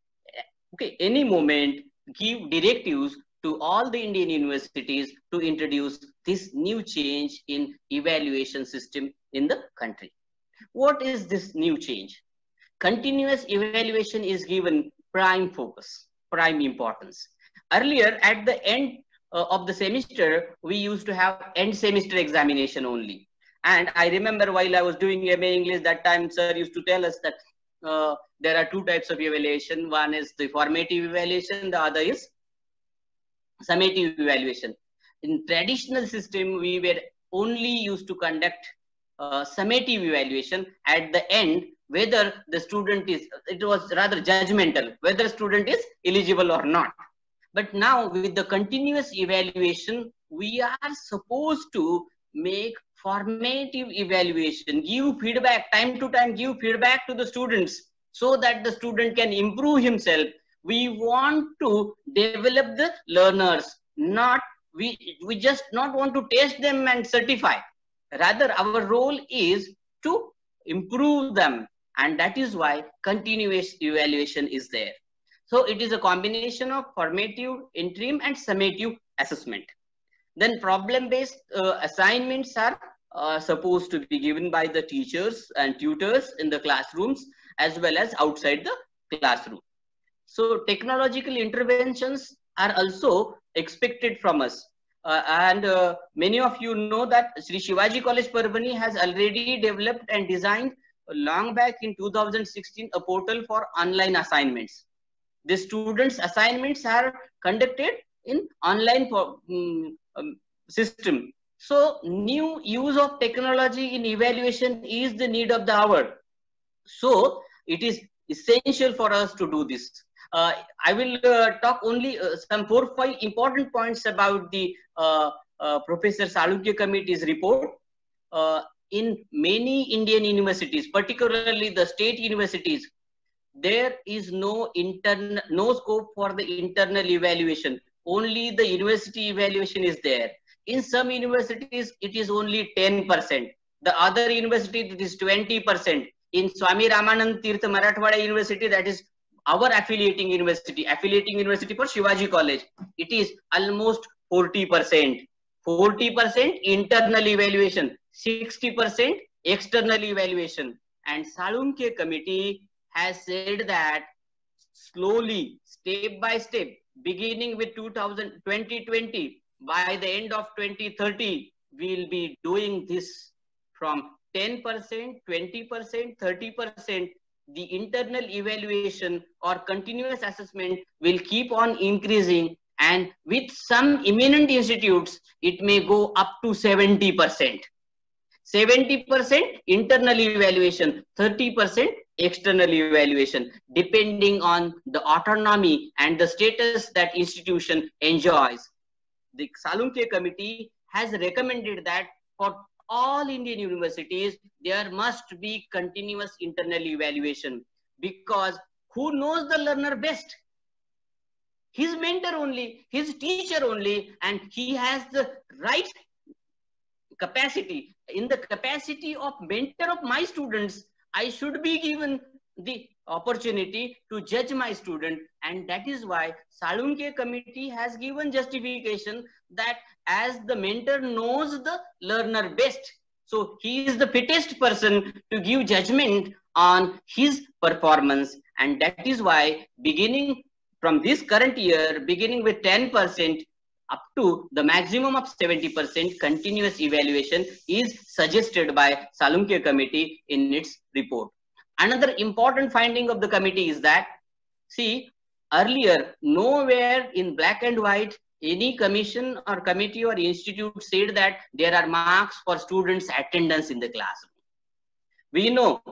okay, any moment give directives to all the Indian universities to introduce this new change in evaluation system in the country. What is this new change? Continuous evaluation is given prime focus, prime importance. earlier at the end uh, of the semester, we used to have end semester examination only. And I remember while I was doing MA English that time, sir used to tell us that uh, there are two types of evaluation. One is the formative evaluation, the other is summative evaluation. In traditional system, we were only used to conduct uh, summative evaluation at the end whether the student is it was rather judgmental whether student is eligible or not but now with the continuous evaluation we are supposed to make formative evaluation give feedback time to time give feedback to the students so that the student can improve himself. We want to develop the learners not we we just not want to test them and certify. Rather our role is to improve them and that is why continuous evaluation is there so it is a combination of formative interim and summative assessment. Then problem based uh, assignments are uh, supposed to be given by the teachers and tutors in the classrooms as well as outside the classroom. So technological interventions are also expected from us. Uh, and uh, many of you know that Sri Shivaji College Parbhani has already developed and designed long back in 2016 a portal for online assignments. The students' assignments are conducted in online um, um, system. So new use of technology in evaluation is the need of the hour. So it is essential for us to do this. Uh, I will uh, talk only uh, some four five important points about the uh, uh, Professor Salunkhe committee's report. Uh, in many Indian universities, particularly the state universities, there is no internal no scope for the internal evaluation. Only the university evaluation is there. In some universities, it is only 10%. The other university, it is 20%. In Swami Ramanand Tirtha Marathwada University, that is our affiliating university, affiliating university for Shivaji College, it is almost 40%. 40% internal evaluation, 60% external evaluation. And Salunkhe committee has said that slowly, step by step, beginning with 2000, 2020, by the end of 2030, we'll be doing this from 10%, 20%, 30% the internal evaluation or continuous assessment will keep on increasing and with some eminent institutes it may go up to 70% 70% internal evaluation 30% external evaluation depending on the autonomy and the status that institution enjoys the Salunkhe committee has recommended that for all Indian universities, there must be continuous internal evaluation because who knows the learner best? His mentor only, his teacher only, and he has the right capacity. In the capacity of mentor of my students, I should be given the opportunity to judge my student and that is why Salunkhe committee has given justification that as the mentor knows the learner best so he is the fittest person to give judgment on his performance. And that is why beginning from this current year beginning with 10% up to the maximum of 70% continuous evaluation is suggested by Salunkhe committee in its report Another important finding of the committee is that, see, earlier, nowhere in black and white, any commission or committee or institute said that there are marks for students' attendance in the classroom. We know,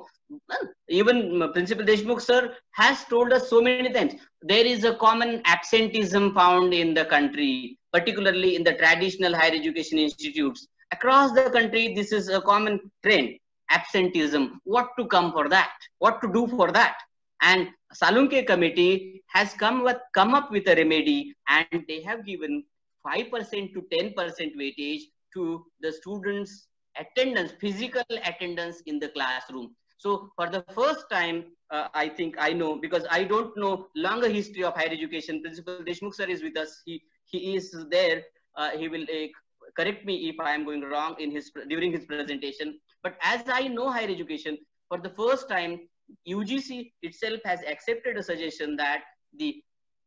even Principal Deshmukh sir has told us so many times, there is a common absenteeism found in the country, particularly in the traditional higher education institutes. Across the country, this is a common trend absenteeism, what to come for that, what to do for that. And Salunkhe committee has come, with, come up with a remedy and they have given 5% to 10% weightage to the students' attendance, physical attendance in the classroom. So for the first time, uh, I think I know because I don't know longer history of higher education. Principal Deshmukh sir is with us. He he is there. Uh, he will uh, correct me if I am going wrong in his during his presentation. But as I know higher education, for the first time, UGC itself has accepted a suggestion that the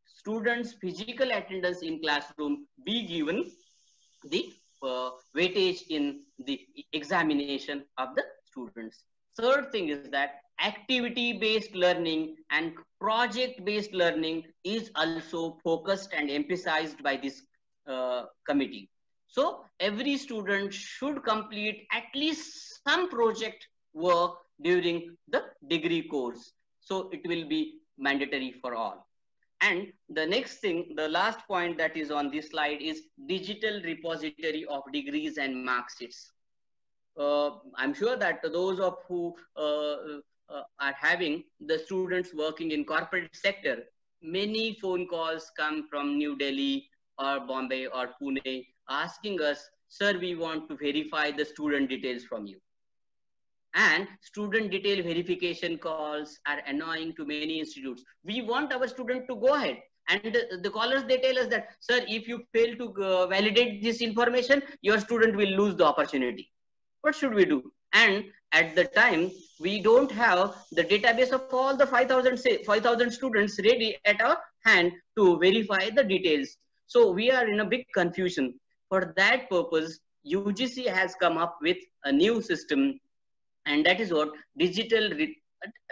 students physical attendance in classroom be given the uh, weightage in the examination of the students. Third thing is that activity-based learning and project-based learning is also focused and emphasized by this uh, committee. So every student should complete at least some project work during the degree course. So it will be mandatory for all. And the next thing, the last point that is on this slide is digital repository of degrees and mark sheets. Uh, I'm sure that those of who uh, uh, are having the students working in corporate sector, many phone calls come from New Delhi or Bombay or Pune asking us, sir, we want to verify the student details from you. And student detail verification calls are annoying to many institutes. We want our student to go ahead. And the, the callers, they tell us that, sir, if you fail to uh, validate this information, your student will lose the opportunity. What should we do? And at the time, we don't have the database of all the 5,000 5,000 students ready at our hand to verify the details. So we are in a big confusion. For that purpose, UGC has come up with a new system and that is what digital re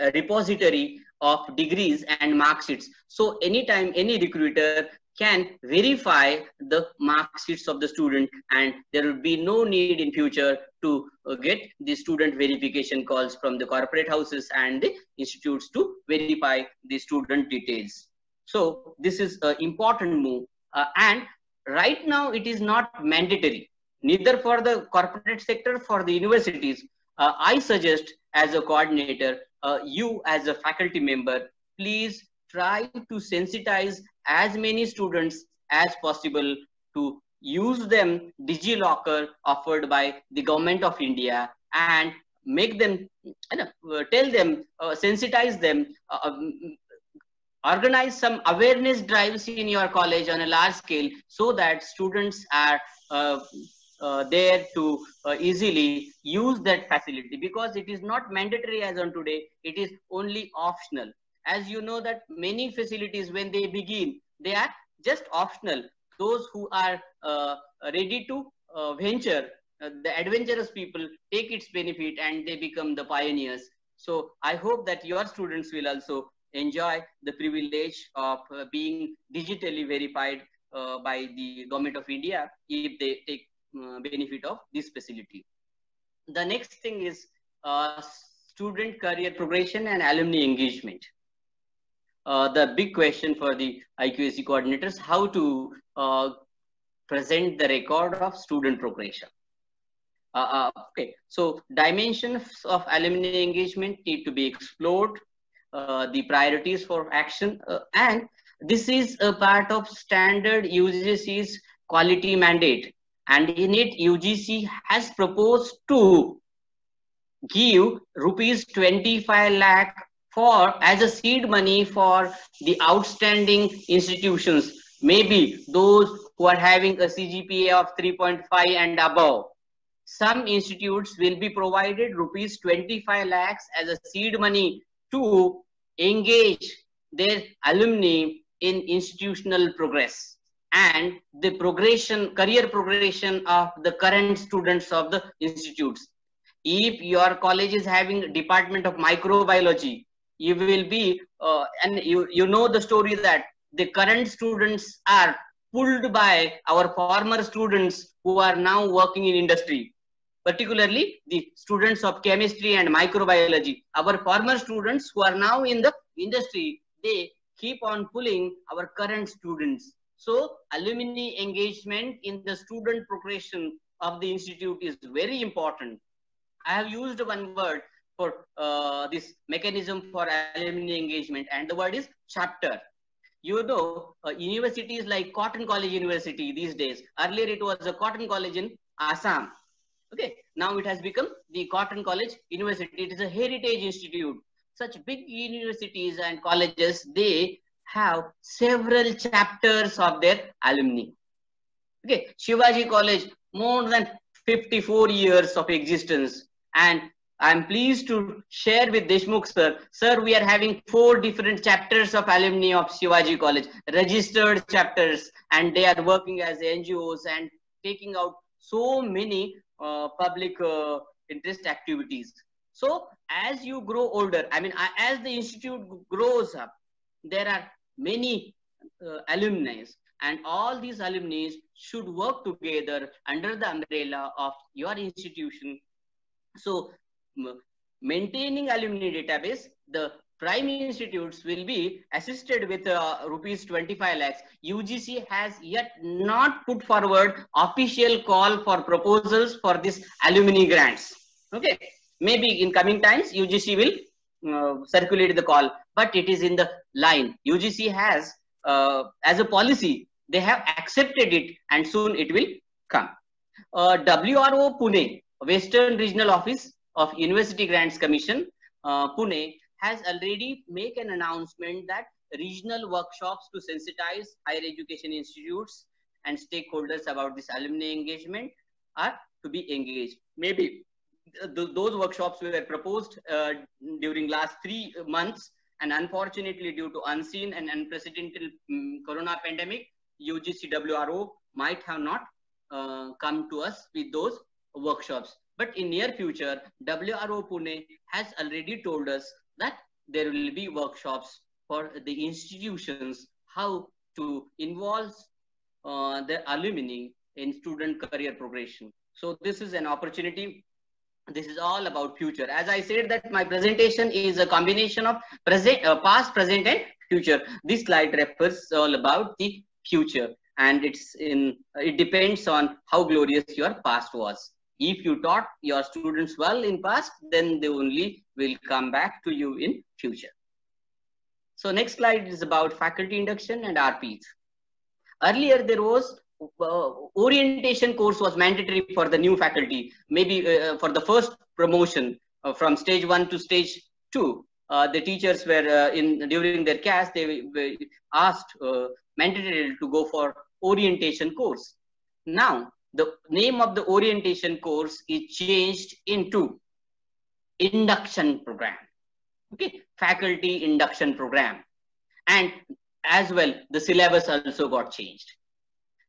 uh, repository of degrees and mark sheets. So anytime any recruiter can verify the mark sheets of the student and there will be no need in future to uh, get the student verification calls from the corporate houses and the institutes to verify the student details. So this is an important move uh, and right now it is not mandatory neither for the corporate sector for the universities uh, i suggest as a coordinator uh, you as a faculty member please try to sensitize as many students as possible to use them digilocker offered by the government of india and make them uh, tell them uh, sensitize them uh, um, organize some awareness drives in your college on a large scale so that students are uh, uh, there to easily use that facility because it is not mandatory as on today. It is only optional as you know that many facilities when they begin they are just optional those who are uh, ready to uh, venture uh, the adventurous people take its benefit and they become the pioneers so i hope that your students will also enjoy the privilege of uh, being digitally verified uh, by the government of India if they take uh, benefit of this facility. The next thing is student career progression and alumni engagement. Uh, the big question for the IQAC coordinators, how to uh, present the record of student progression. okay, so dimensions of alumni engagement need to be explored uh, the priorities for action uh, and this is a part of standard UGC's quality mandate and in it UGC has proposed to give rupees 25 lakh for as a seed money for the outstanding institutions maybe those who are having a CGPA of 3.5 and above some institutes will be provided rupees 25 lakhs as a seed money to engage their alumni in institutional progress and the progression, career progression of the current students of the institutes. If your college is having department of microbiology, you will be, uh, and you, you know the story that the current students are pulled by our former students who are now working in industry particularly the students of chemistry and microbiology. Our former students who are now in the industry, they keep on pulling our current students. So alumni engagement in the student progression of the institute is very important. I have used one word for uh, this mechanism for alumni engagement and the word is chapter. You know, uh, universities like Cotton College University these days, earlier it was a Cotton College in Assam Okay, now it has become the Cotton College University. It is a heritage institute. Such big universities and colleges, they have several chapters of their alumni. Okay, Shivaji College, more than 54 years of existence and I'm pleased to share with Deshmukh sir. Sir, we are having four different chapters of alumni of Shivaji College, registered chapters, and they are working as NGOs and taking out so many uh, public uh, interest activities. So as you grow older, I mean, as the institute grows up, there are many uh, alumni and all these alumni should work together under the umbrella of your institution. So maintaining alumni database, the prime institutes will be assisted with uh, rupees 25 lakhs. UGC has yet not put forward official call for proposals for this alumni grants. Okay, maybe in coming times UGC will uh, circulate the call, but it is in the line. UGC has, uh, as a policy, they have accepted it and soon it will come. Uh, WRO Pune, Western Regional Office of University Grants Commission, uh, Pune, has already made an announcement that regional workshops to sensitize higher education institutes and stakeholders about this alumni engagement are to be engaged. Maybe th those workshops were proposed uh, during last three months and unfortunately due to unseen and unprecedented um, corona pandemic, UGCWRO might have not uh, come to us with those workshops. But in near future, WRO Pune has already told us that there will be workshops for the institutions how to involve uh, the alumni in student career progression. So this is an opportunity. This is all about future. As I said that my presentation is a combination of present, uh, past, present and future. This slide refers all about the future and it's in, it depends on how glorious your past was if you taught your students well in past then they only will come back to you in future. So next slide is about faculty induction and rps earlier there was uh, orientation course was mandatory for the new faculty maybe uh, for the first promotion uh, from stage 1 to stage 2 uh, the teachers were uh, in during their class they were asked uh, mandatory to go for orientation course. Now the name of the orientation course is changed into induction program. Okay, faculty induction program. And as well, the syllabus also got changed.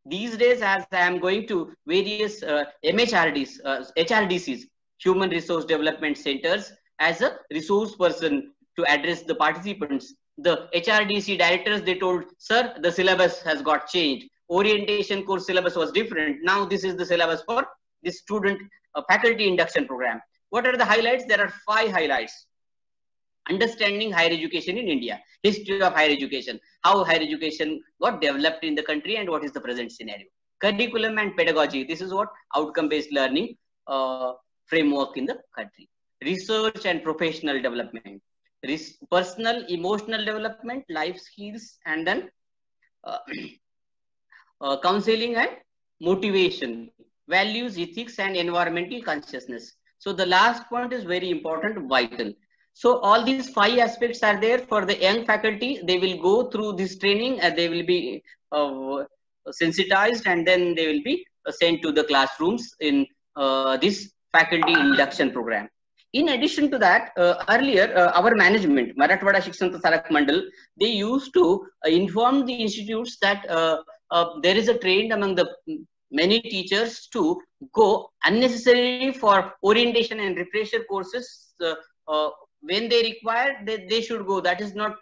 These days, as I am going to various uh, MHRDs, uh, HRDCs, Human Resource Development Centers, as a resource person to address the participants, the HRDC directors, they told, sir, the syllabus has got changed orientation course syllabus was different. Now this is the syllabus for the student uh, faculty induction program. What are the highlights? There are five highlights. Understanding higher education in India, history of higher education, how higher education got developed in the country and what is the present scenario. Curriculum and pedagogy, this is what outcome-based learning uh, framework in the country. Research and professional development, personal emotional development, life skills, and then uh, uh, counseling and motivation, values, ethics, and environmental consciousness. So the last point is very important, vital. So all these five aspects are there for the young faculty. They will go through this training and they will be uh, sensitized and then they will be sent to the classrooms in uh, this faculty induction program. In addition to that, uh, earlier uh, our management, Marathwada Shikshan Prasarak Mandal, they used to uh, inform the institutes that uh, uh, there is a trend among the many teachers to go unnecessarily for orientation and refresher courses uh, uh, when they require they, they should go. That is not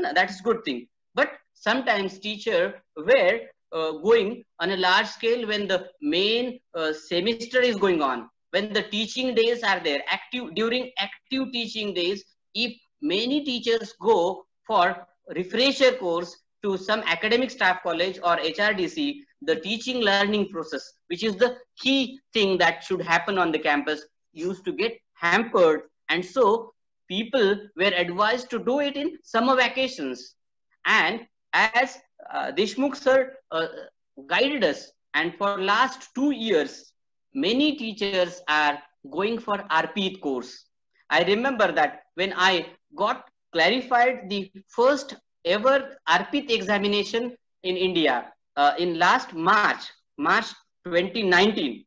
that is good thing. But sometimes teacher were uh, going on a large scale when the main uh, semester is going on when the teaching days are there. Active during active teaching days if many teachers go for refresher course to some academic staff college or HRDC, the teaching learning process, which is the key thing that should happen on the campus, used to get hampered. And so people were advised to do it in summer vacations. And as uh, Deshmukh sir uh, guided us, and for last two years, many teachers are going for ARPIT course. I remember that when I got clarified the first ever ARPIT examination in India uh, in last March, March 2019.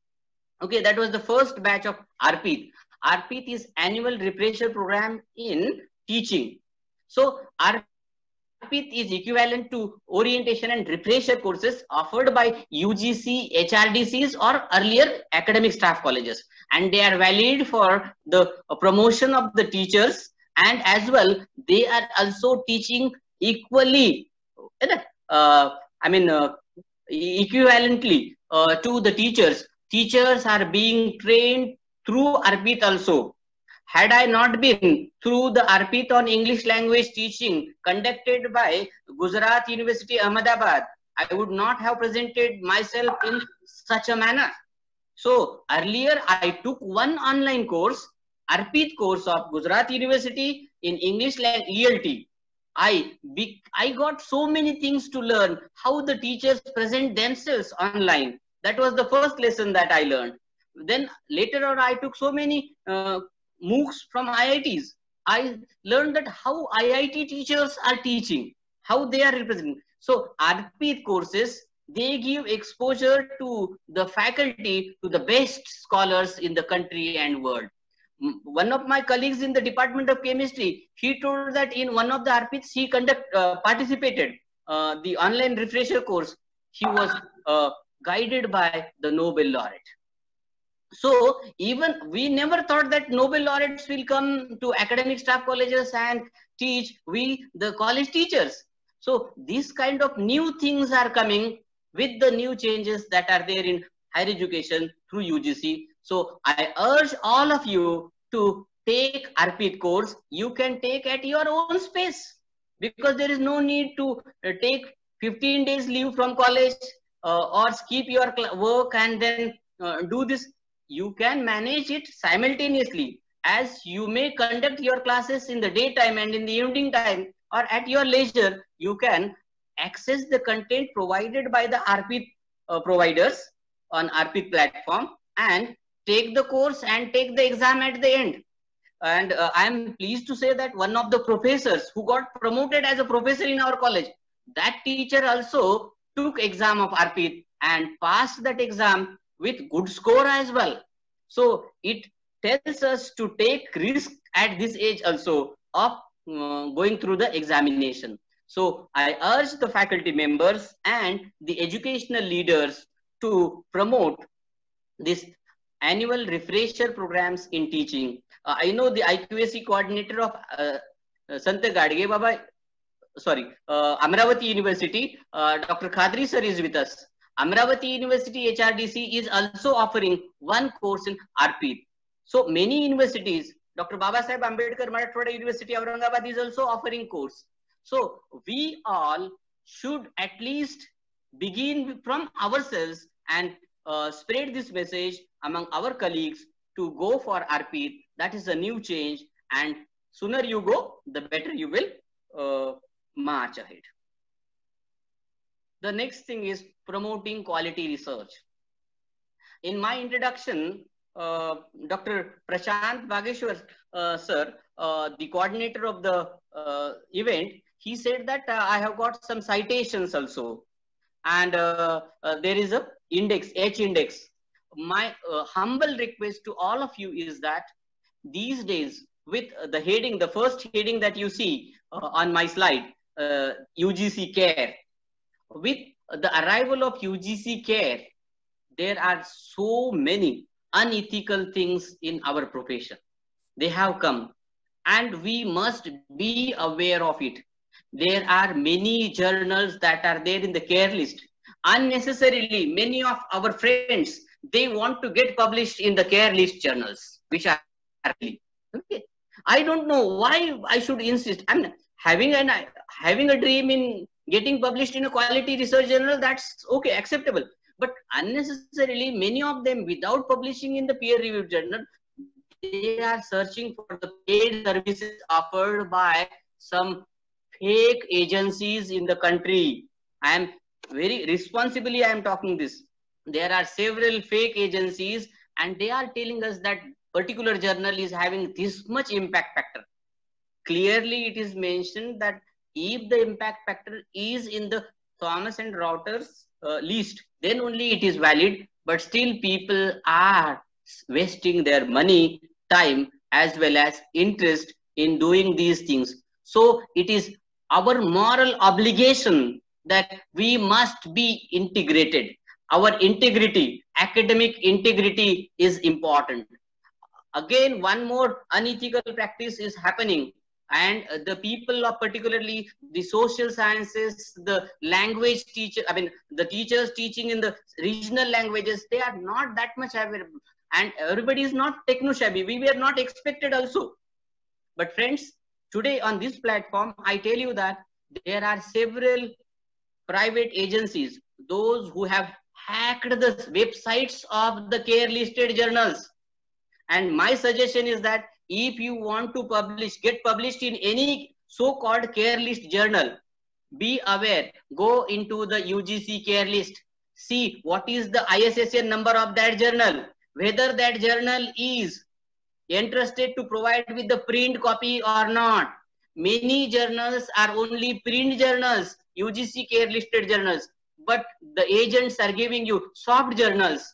Okay, that was the first batch of RPET. ARPIT is annual refresher program in teaching. So ARPIT is equivalent to orientation and refresher courses offered by UGC, HRDCs or earlier academic staff colleges. And they are valid for the promotion of the teachers and as well, they are also teaching equally, uh, I mean, uh, equivalently uh, to the teachers. Teachers are being trained through ARPIT also. Had I not been through the ARPIT on English language teaching conducted by Gujarat University Ahmedabad, I would not have presented myself in such a manner. So earlier I took one online course, ARPIT course of Gujarat University in English language ELT. I, I got so many things to learn how the teachers present themselves online. That was the first lesson that I learned. Then later on, I took so many uh, MOOCs from IITs. I learned that how IIT teachers are teaching, how they are representing. So ARPIT courses, they give exposure to the faculty, to the best scholars in the country and world one of my colleagues in the department of chemistry he told that in one of the ARPITs he conduct uh, participated uh, the online refresher course. He was uh, guided by the nobel laureate. So even we never thought that nobel laureates will come to academic staff colleges and teach we the college teachers. So these kind of new things are coming with the new changes that are there in higher education through ugc so I urge all of you to take ARPIT course. You can take at your own space because there is no need to uh, take 15 days leave from college uh, or skip your work and then uh, do this. You can manage it simultaneously as you may conduct your classes in the daytime and in the evening time or at your leisure. You can access the content provided by the ARPIT uh, providers on ARPIT platform and take the course and take the exam at the end. And uh, I am pleased to say that one of the professors who got promoted as a professor in our college, that teacher also took exam of ARPIT and passed that exam with good score as well. So it tells us to take risk at this age also of uh, going through the examination. So I urge the faculty members and the educational leaders to promote this annual refresher programs in teaching. Uh, I know the IQAC coordinator of uh, uh Sant Gadge Baba, sorry, uh, Amravati University, uh, Dr. Khadri sir is with us. Amravati University HRDC is also offering one course in ARPIT. So many universities, Dr. Babasaheb Ambedkar Marathwada University Aurangabad is also offering course. So we all should at least begin from ourselves and uh, spread this message among our colleagues to go for ARPIT. That is a new change and sooner you go, the better you will uh, march ahead. The next thing is promoting quality research. In my introduction, uh, Dr. Prashant Bageshwar, uh, sir, uh, the coordinator of the uh, event, he said that uh, I have got some citations also. And uh, there is a index, H index my uh, humble request to all of you is that these days with the heading, the first heading that you see uh, on my slide, uh, UGC care, with the arrival of UGC care, there are so many unethical things in our profession. They have come and we must be aware of it. There are many journals that are there in the care list. Unnecessarily, many of our friends they want to get published in the care list journals, which are okay. I don't know why I should insist. I'm having an having a dream in getting published in a quality research journal. That's okay, acceptable. But unnecessarily, many of them, without publishing in the peer-reviewed journal, they are searching for the paid services offered by some fake agencies in the country. I am very responsibly. I am talking this there are several fake agencies and they are telling us that particular journal is having this much impact factor clearly it is mentioned that if the impact factor is in the Thomson and Reuters uh, list then only it is valid but still people are wasting their money time as well as interest in doing these things. So it is our moral obligation that we must be integrated. Our integrity, academic integrity is important. Again, one more unethical practice is happening and the people of particularly the social sciences the language teacher i mean the teachers teaching in the regional languages they are not that much available and everybody is not techno shabby we were not expected also but friends today on this platform i tell you that there are several private agencies those who have hacked the websites of the care listed journals. And my suggestion is that if you want to publish, get published in any so-called care list journal, be aware, go into the UGC care list, see what is the ISSN number of that journal, whether that journal is interested to provide with the print copy or not. Many journals are only print journals, UGC care listed journals, but the agents are giving you soft journals.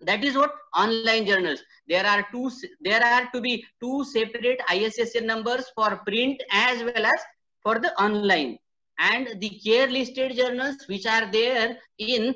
That is what online journals. There are two there are to be two separate issn numbers for print as well as for the online. And the care listed journals which are there in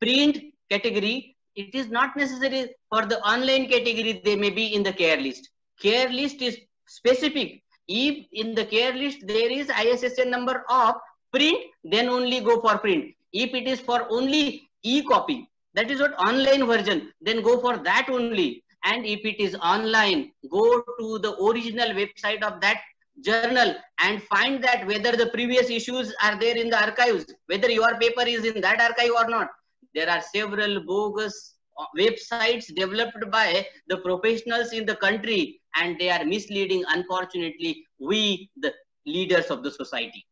print category it is not necessary for the online category they may be in the care list. Care list is specific. If in the care list there is issn number of print then only go for print. If it is for only e-copy that is what online version then go for that only. And if it is online go to the original website of that journal and find that whether the previous issues are there in the archives whether your paper is in that archive or not. There are several bogus uh, websites developed by the professionals in the country and they are misleading. Unfortunately we the leaders of the society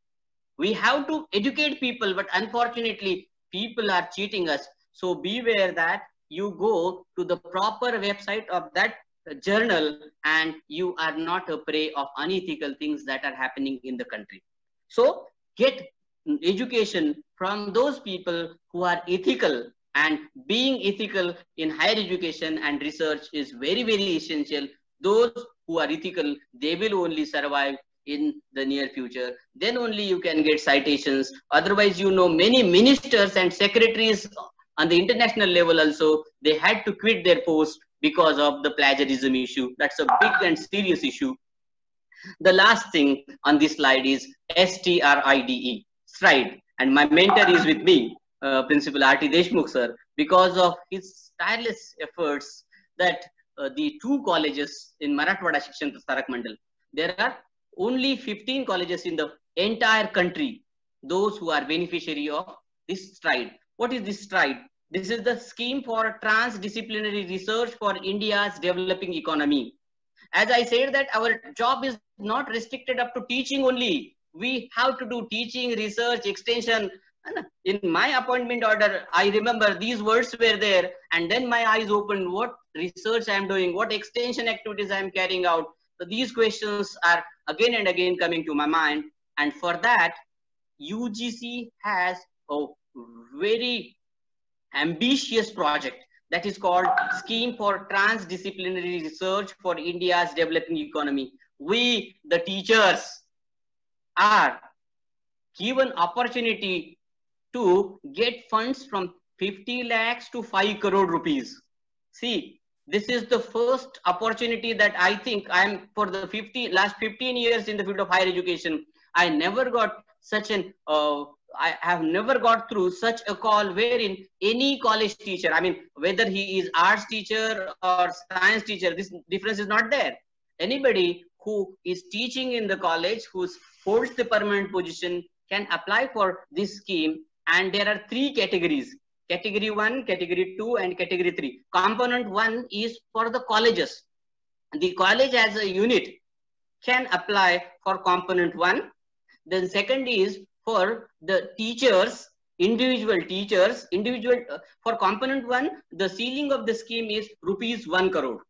we have to educate people but unfortunately people are cheating us so beware that you go to the proper website of that journal and you are not a prey of unethical things that are happening in the country. So get education from those people who are ethical and being ethical in higher education and research is very, very essential. Those who are ethical, they will only survive in the near future. Then only you can get citations. Otherwise, you know, many ministers and secretaries on the international level also, they had to quit their post because of the plagiarism issue. That's a big and serious issue. The last thing on this slide is STRIDE, stride. And my mentor is with me, uh, Principal R.T. Deshmukh sir, because of his tireless efforts that uh, the two colleges in Marathwada Shikshan Prasarak Mandal, there are only 15 colleges in the entire country, those who are beneficiary of this stride. What is this stride? This is the scheme for transdisciplinary research for India's developing economy. As I said that our job is not restricted up to teaching only. We have to do teaching, research, extension. In my appointment order, I remember these words were there and then my eyes opened what research I am doing, what extension activities I am carrying out. So these questions are again and again coming to my mind. And for that, UGC has a very ambitious project that is called Scheme for Transdisciplinary Research for India's Developing Economy. We, the teachers, are given opportunity to get funds from 50 lakhs to 5 crore rupees. See, this is the first opportunity that I think I'm for the 50 last 15 years in the field of higher education. I never got such an uh, I have never got through such a call wherein any college teacher, I mean, whether he is arts teacher or science teacher, this difference is not there. Anybody who is teaching in the college, who holds the permanent position, can apply for this scheme. And there are three categories category one, category two, and category three. Component one is for the colleges. The college as a unit can apply for component one. Then second is for the teachers, individual teachers, individual, uh, for component one, the ceiling of the scheme is rupees 1 crore.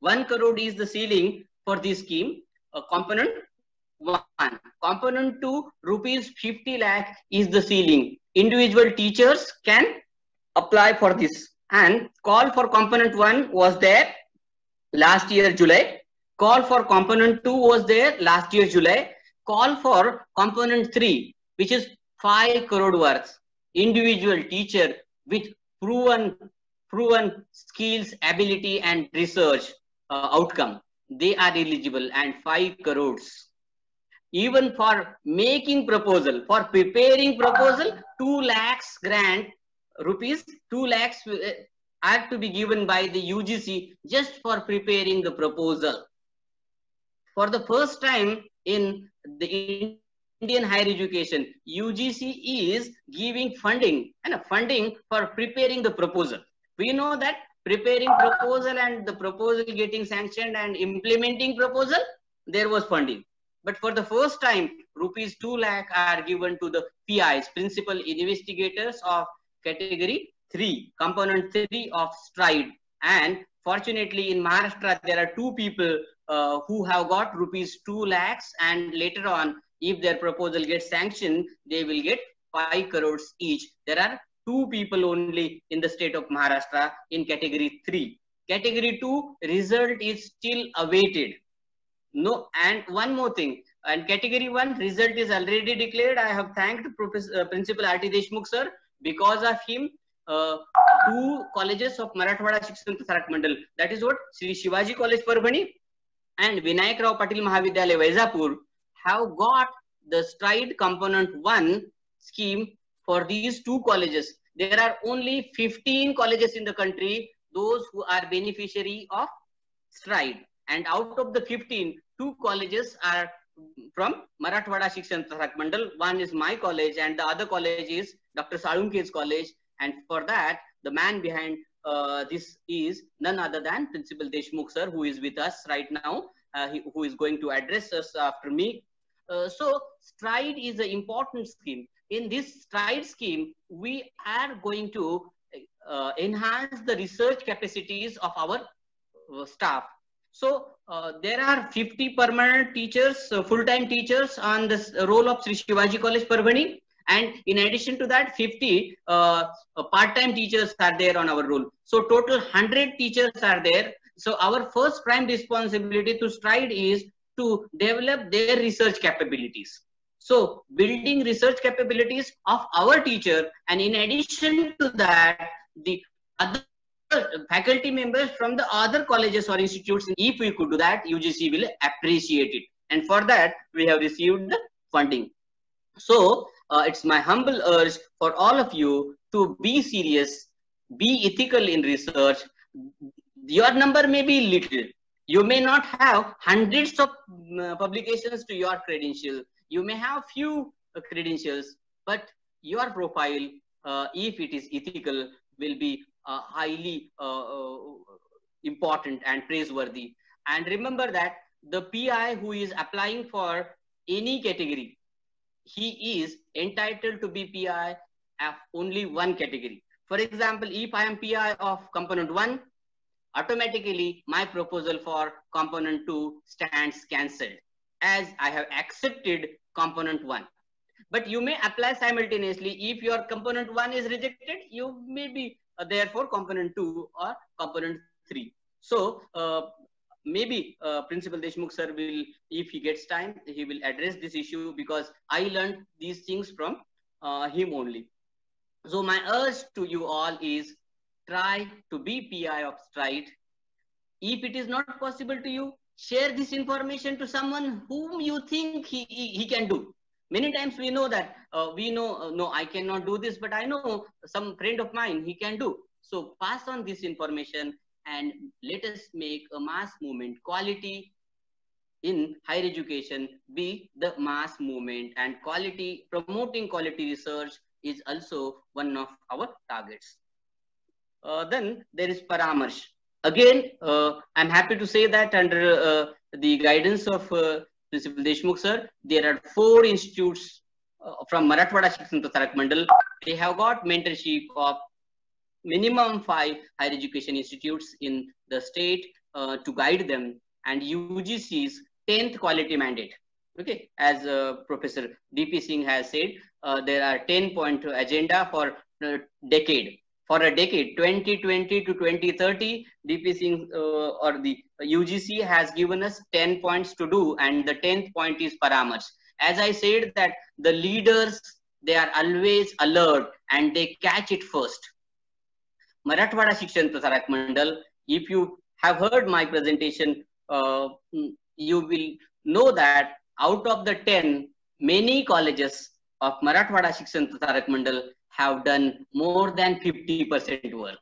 1 crore is the ceiling for this scheme. Uh, component one. Component two, rupees 50 lakh is the ceiling. Individual teachers can apply for this. And call for component one was there. last year July. Call for component 2 was there last year July. Call for component 3, which is 5 crore worth. Individual teacher with proven, proven skills, ability and research uh, outcome. They are eligible and 5 crores. Even for making proposal, for preparing proposal, 2 lakhs grant rupees, 2 lakhs uh, are to be given by the UGC just for preparing the proposal. For the first time in the Indian higher education, UGC is giving funding and funding for preparing the proposal. We know that preparing proposal and the proposal getting sanctioned and implementing proposal, there was funding. But for the first time, rupees 2 lakh are given to the PIs, principal investigators of category 3, component 3 of stride. And fortunately in Maharashtra, there are two people uh, who have got rupees 2 lakhs and later on, if their proposal gets sanctioned, they will get 5 crores each. There are two people only in the state of Maharashtra in category 3. Category 2 result is still awaited. No, and one more thing, and category 1 result is already declared. I have thanked Professor, uh, Principal R.T. Deshmukh sir. Because of him, uh, two colleges of Marathwada Shikshan Prasarak Mandal, that is what Sri Shivaji College Parbhani and Vinayak Rao Patil Mahavidyalaya Vaijapur have got the stride component 1 scheme for these two colleges. There are only 15 colleges in the country, those who are beneficiary of stride. And out of the 15, two colleges are from Marathwada Shikshan Prasarak Mandal. One is my college and the other college is Dr. Salunkhe's college. And for that, the man behind uh, this is none other than Principal Deshmukh sir, who is with us right now, uh, he, who is going to address us after me. Uh, so STRIDE is an important scheme. In this STRIDE scheme, we are going to uh, enhance the research capacities of our uh, staff. So uh, there are 50 permanent teachers, full-time teachers on the role of Sri Shivaji College Parbhani and in addition to that 50 uh, uh, part-time teachers are there on our role. so total 100 teachers are there. So our first prime responsibility to stride is to develop their research capabilities. So building research capabilities of our teacher. And in addition to that the other faculty members from the other colleges or institutes if we could do that ugc will appreciate it and for that we have received the funding so uh, it's my humble urge for all of you to be serious, be ethical in research. Your number may be little. You may not have hundreds of uh, publications to your credential. You may have few uh, credentials, but your profile, uh, if it is ethical, will be highly uh, important and praiseworthy. And remember that the PI who is applying for any category he is entitled to be PI of only one category. For example, if I am PI of component 1, automatically my proposal for component 2 stands cancelled as I have accepted component 1. But you may apply simultaneously. If your component 1 is rejected, you may be uh, therefore component 2 or component 3. So uh, maybe uh, Principal Deshmukh sir will, if he gets time, he will address this issue because I learned these things from uh, him only. So my urge to you all is try to be PI of Stride. If it is not possible to you, share this information to someone whom you think he, he, he can do. Many times we know that uh, we know, uh, no, I cannot do this, but I know some friend of mine, he can do. So pass on this information and let us make a mass movement. Quality in higher education be the mass movement and quality promoting quality research is also one of our targets. Uh, then there is paramarsh. Again uh, i'm happy to say that under uh, the guidance of uh, principal deshmukh sir. There are four institutes uh, from marathwada shikshan prasarak mandal. They have got mentorship of minimum five higher education institutes in the state uh, to guide them. And UGC's 10th quality mandate. Okay, as uh, Professor DP Singh has said, uh, there are 10 point agenda for uh, decade. For a decade 2020 to 2030 dpc uh, or the ugc has given us 10 points to do and the 10th point is paramarsh as i said that the leaders they are always alert and they catch it first. Marathwada shikshan prasarak mandal if you have heard my presentation uh, you will know that out of the 10 many colleges of marathwada shikshan prasarak mandal have done more than 50% work.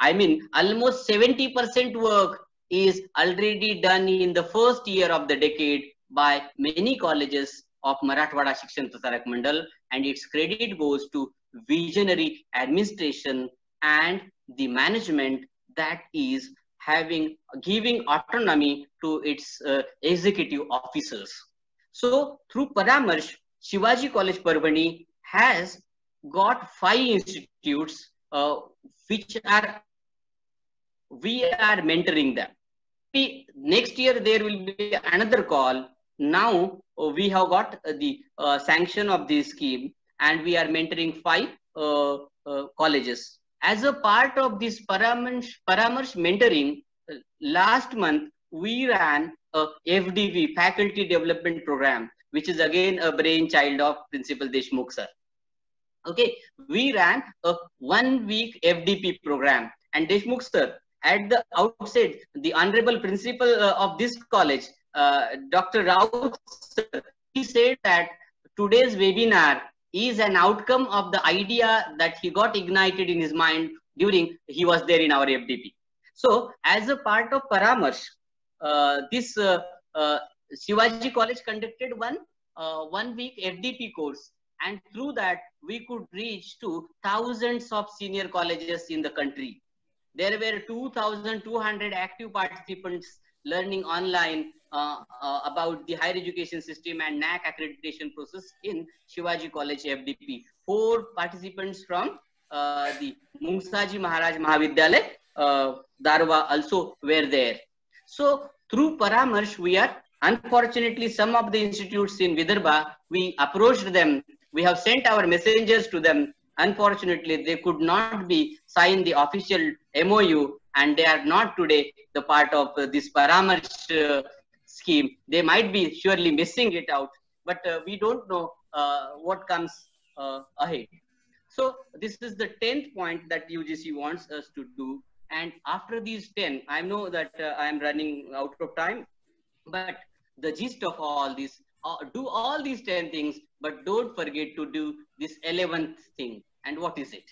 I mean, almost 70% work is already done in the first year of the decade by many colleges of Marathwada Shikshan Prasarak Mandal and its credit goes to visionary administration and the management that is having giving autonomy to its uh, executive officers. So through Paramarsh, Shivaji College Parbhani has got five institutes uh, which are we are mentoring them. We, next year there will be another call. Now uh, we have got uh, the uh, sanction of this scheme and we are mentoring five uh, uh, colleges. As a part of this Paramarsh, Paramarsh mentoring, last month we ran a FDP, Faculty Development Program, which is again a brainchild of Principal Deshmukh sir. Okay, we ran a one week FDP program and Deshmukh sir, at the outset, the honorable principal uh, of this college, uh, Dr. Rao, sir, he said that today's webinar is an outcome of the idea that he got ignited in his mind during he was there in our FDP. So as a part of Paramarsh, uh, this uh, uh, Shivaji College conducted one uh, one week FDP course and through that we could reach to thousands of senior colleges in the country. There were 2,200 active participants learning online uh, uh, about the higher education system and NAAC accreditation process in Shivaji College FDP. Four participants from uh, the Mungsaji Maharaj Mahavidyalaya, uh, Darwa also were there. So through Paramarsh, we are unfortunately some of the institutes in Vidarbha, we approached them we have sent our messengers to them. Unfortunately, they could not be signed the official MOU and they are not today the part of uh, this Paramarsh uh, scheme. They might be surely missing it out, but uh, we don't know uh, what comes uh, ahead. So this is the 10th point that UGC wants us to do. And after these 10, I know that uh, I am running out of time, but the gist of all this do all these 10 things, but don't forget to do this 11th thing. And what is it?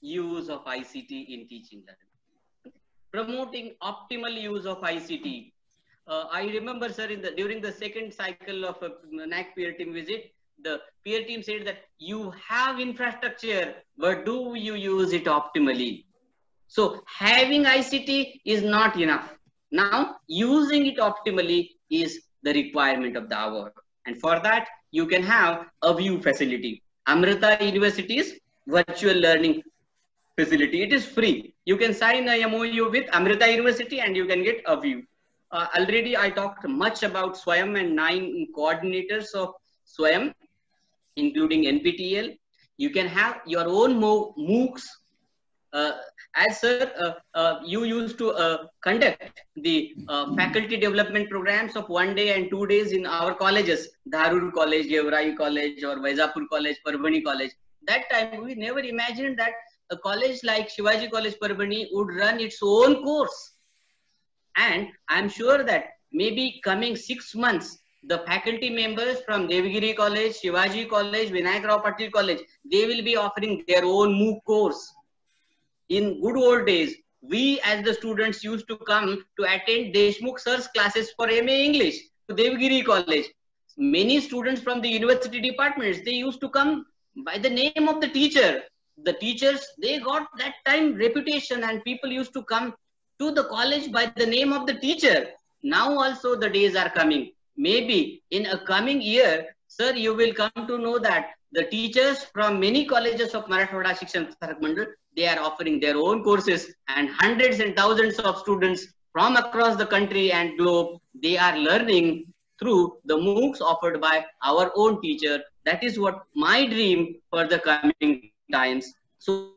Use of ICT in teaching learning. Promoting optimal use of ICT. Uh, I remember, sir, in the, during the second cycle of a NAAC peer team visit, the peer team said that you have infrastructure, but do you use it optimally? So having ICT is not enough. Now, using it optimally is the requirement of the hour. And for that, you can have A-VIEW facility. Amrita University's virtual learning facility. It is free. You can sign a MOU with Amrita University and you can get A-VIEW. Uh, already I talked much about SWAYAM and nine coordinators of SWAYAM, including NPTEL. You can have your own MOOCs. Uh, as sir, uh, uh, you used to conduct the faculty development programs of one day and two days in our colleges, Dharur College, Yevrai College, or Vaijapur College, Parbhani College. That time we never imagined that a college like Shivaji College Parbhani would run its own course. And I'm sure that maybe coming six months, the faculty members from Devgiri College, Shivaji College, Vinayak Rao Patil College, they will be offering their own MOOC course in good old days, we as the students used to come to attend Deshmukh sir's classes for MA English to Devgiri College. Many students from the university departments, they used to come by the name of the teacher. The teachers, they got that time reputation and people used to come to the college by the name of the teacher. Now also the days are coming. Maybe in a coming year, sir, you will come to know that the teachers from many colleges of Marathwada Shikshan Mandal, they are offering their own courses and hundreds and thousands of students from across the country and globe, they are learning through the MOOCs offered by our own teacher. That is what my dream for the coming times. So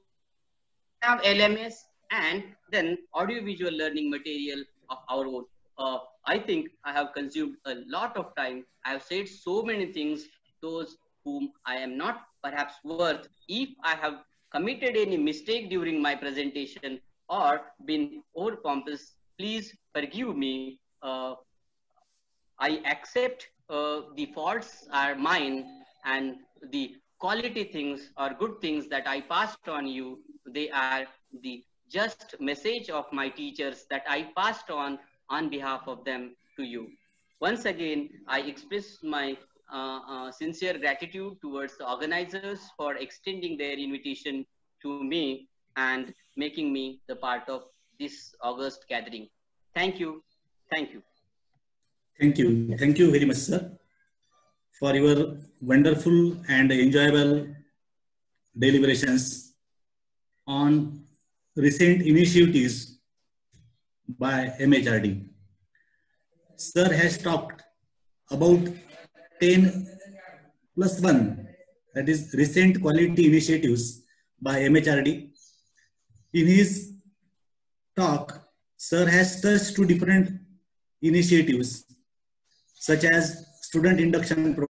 have LMS and then audiovisual learning material of our own. Uh, I think I have consumed a lot of time. I have said so many things, those whom I am not perhaps worth. If I have committed any mistake during my presentation or been over pompous, please forgive me. Uh, I accept uh, the faults are mine and the quality things or good things that I passed on you, they are the just message of my teachers that I passed on on behalf of them to you. Once again, I express my Uh, uh, sincere gratitude towards the organizers for extending their invitation to me and making me the part of this August gathering. Thank you. Thank you. Thank you. Thank you very much, sir, for your wonderful and enjoyable deliberations on recent initiatives by MHRD. Sir has talked about 10 plus 1, that is recent quality initiatives by MHRD. In his talk, Sir has touched two different initiatives such as student induction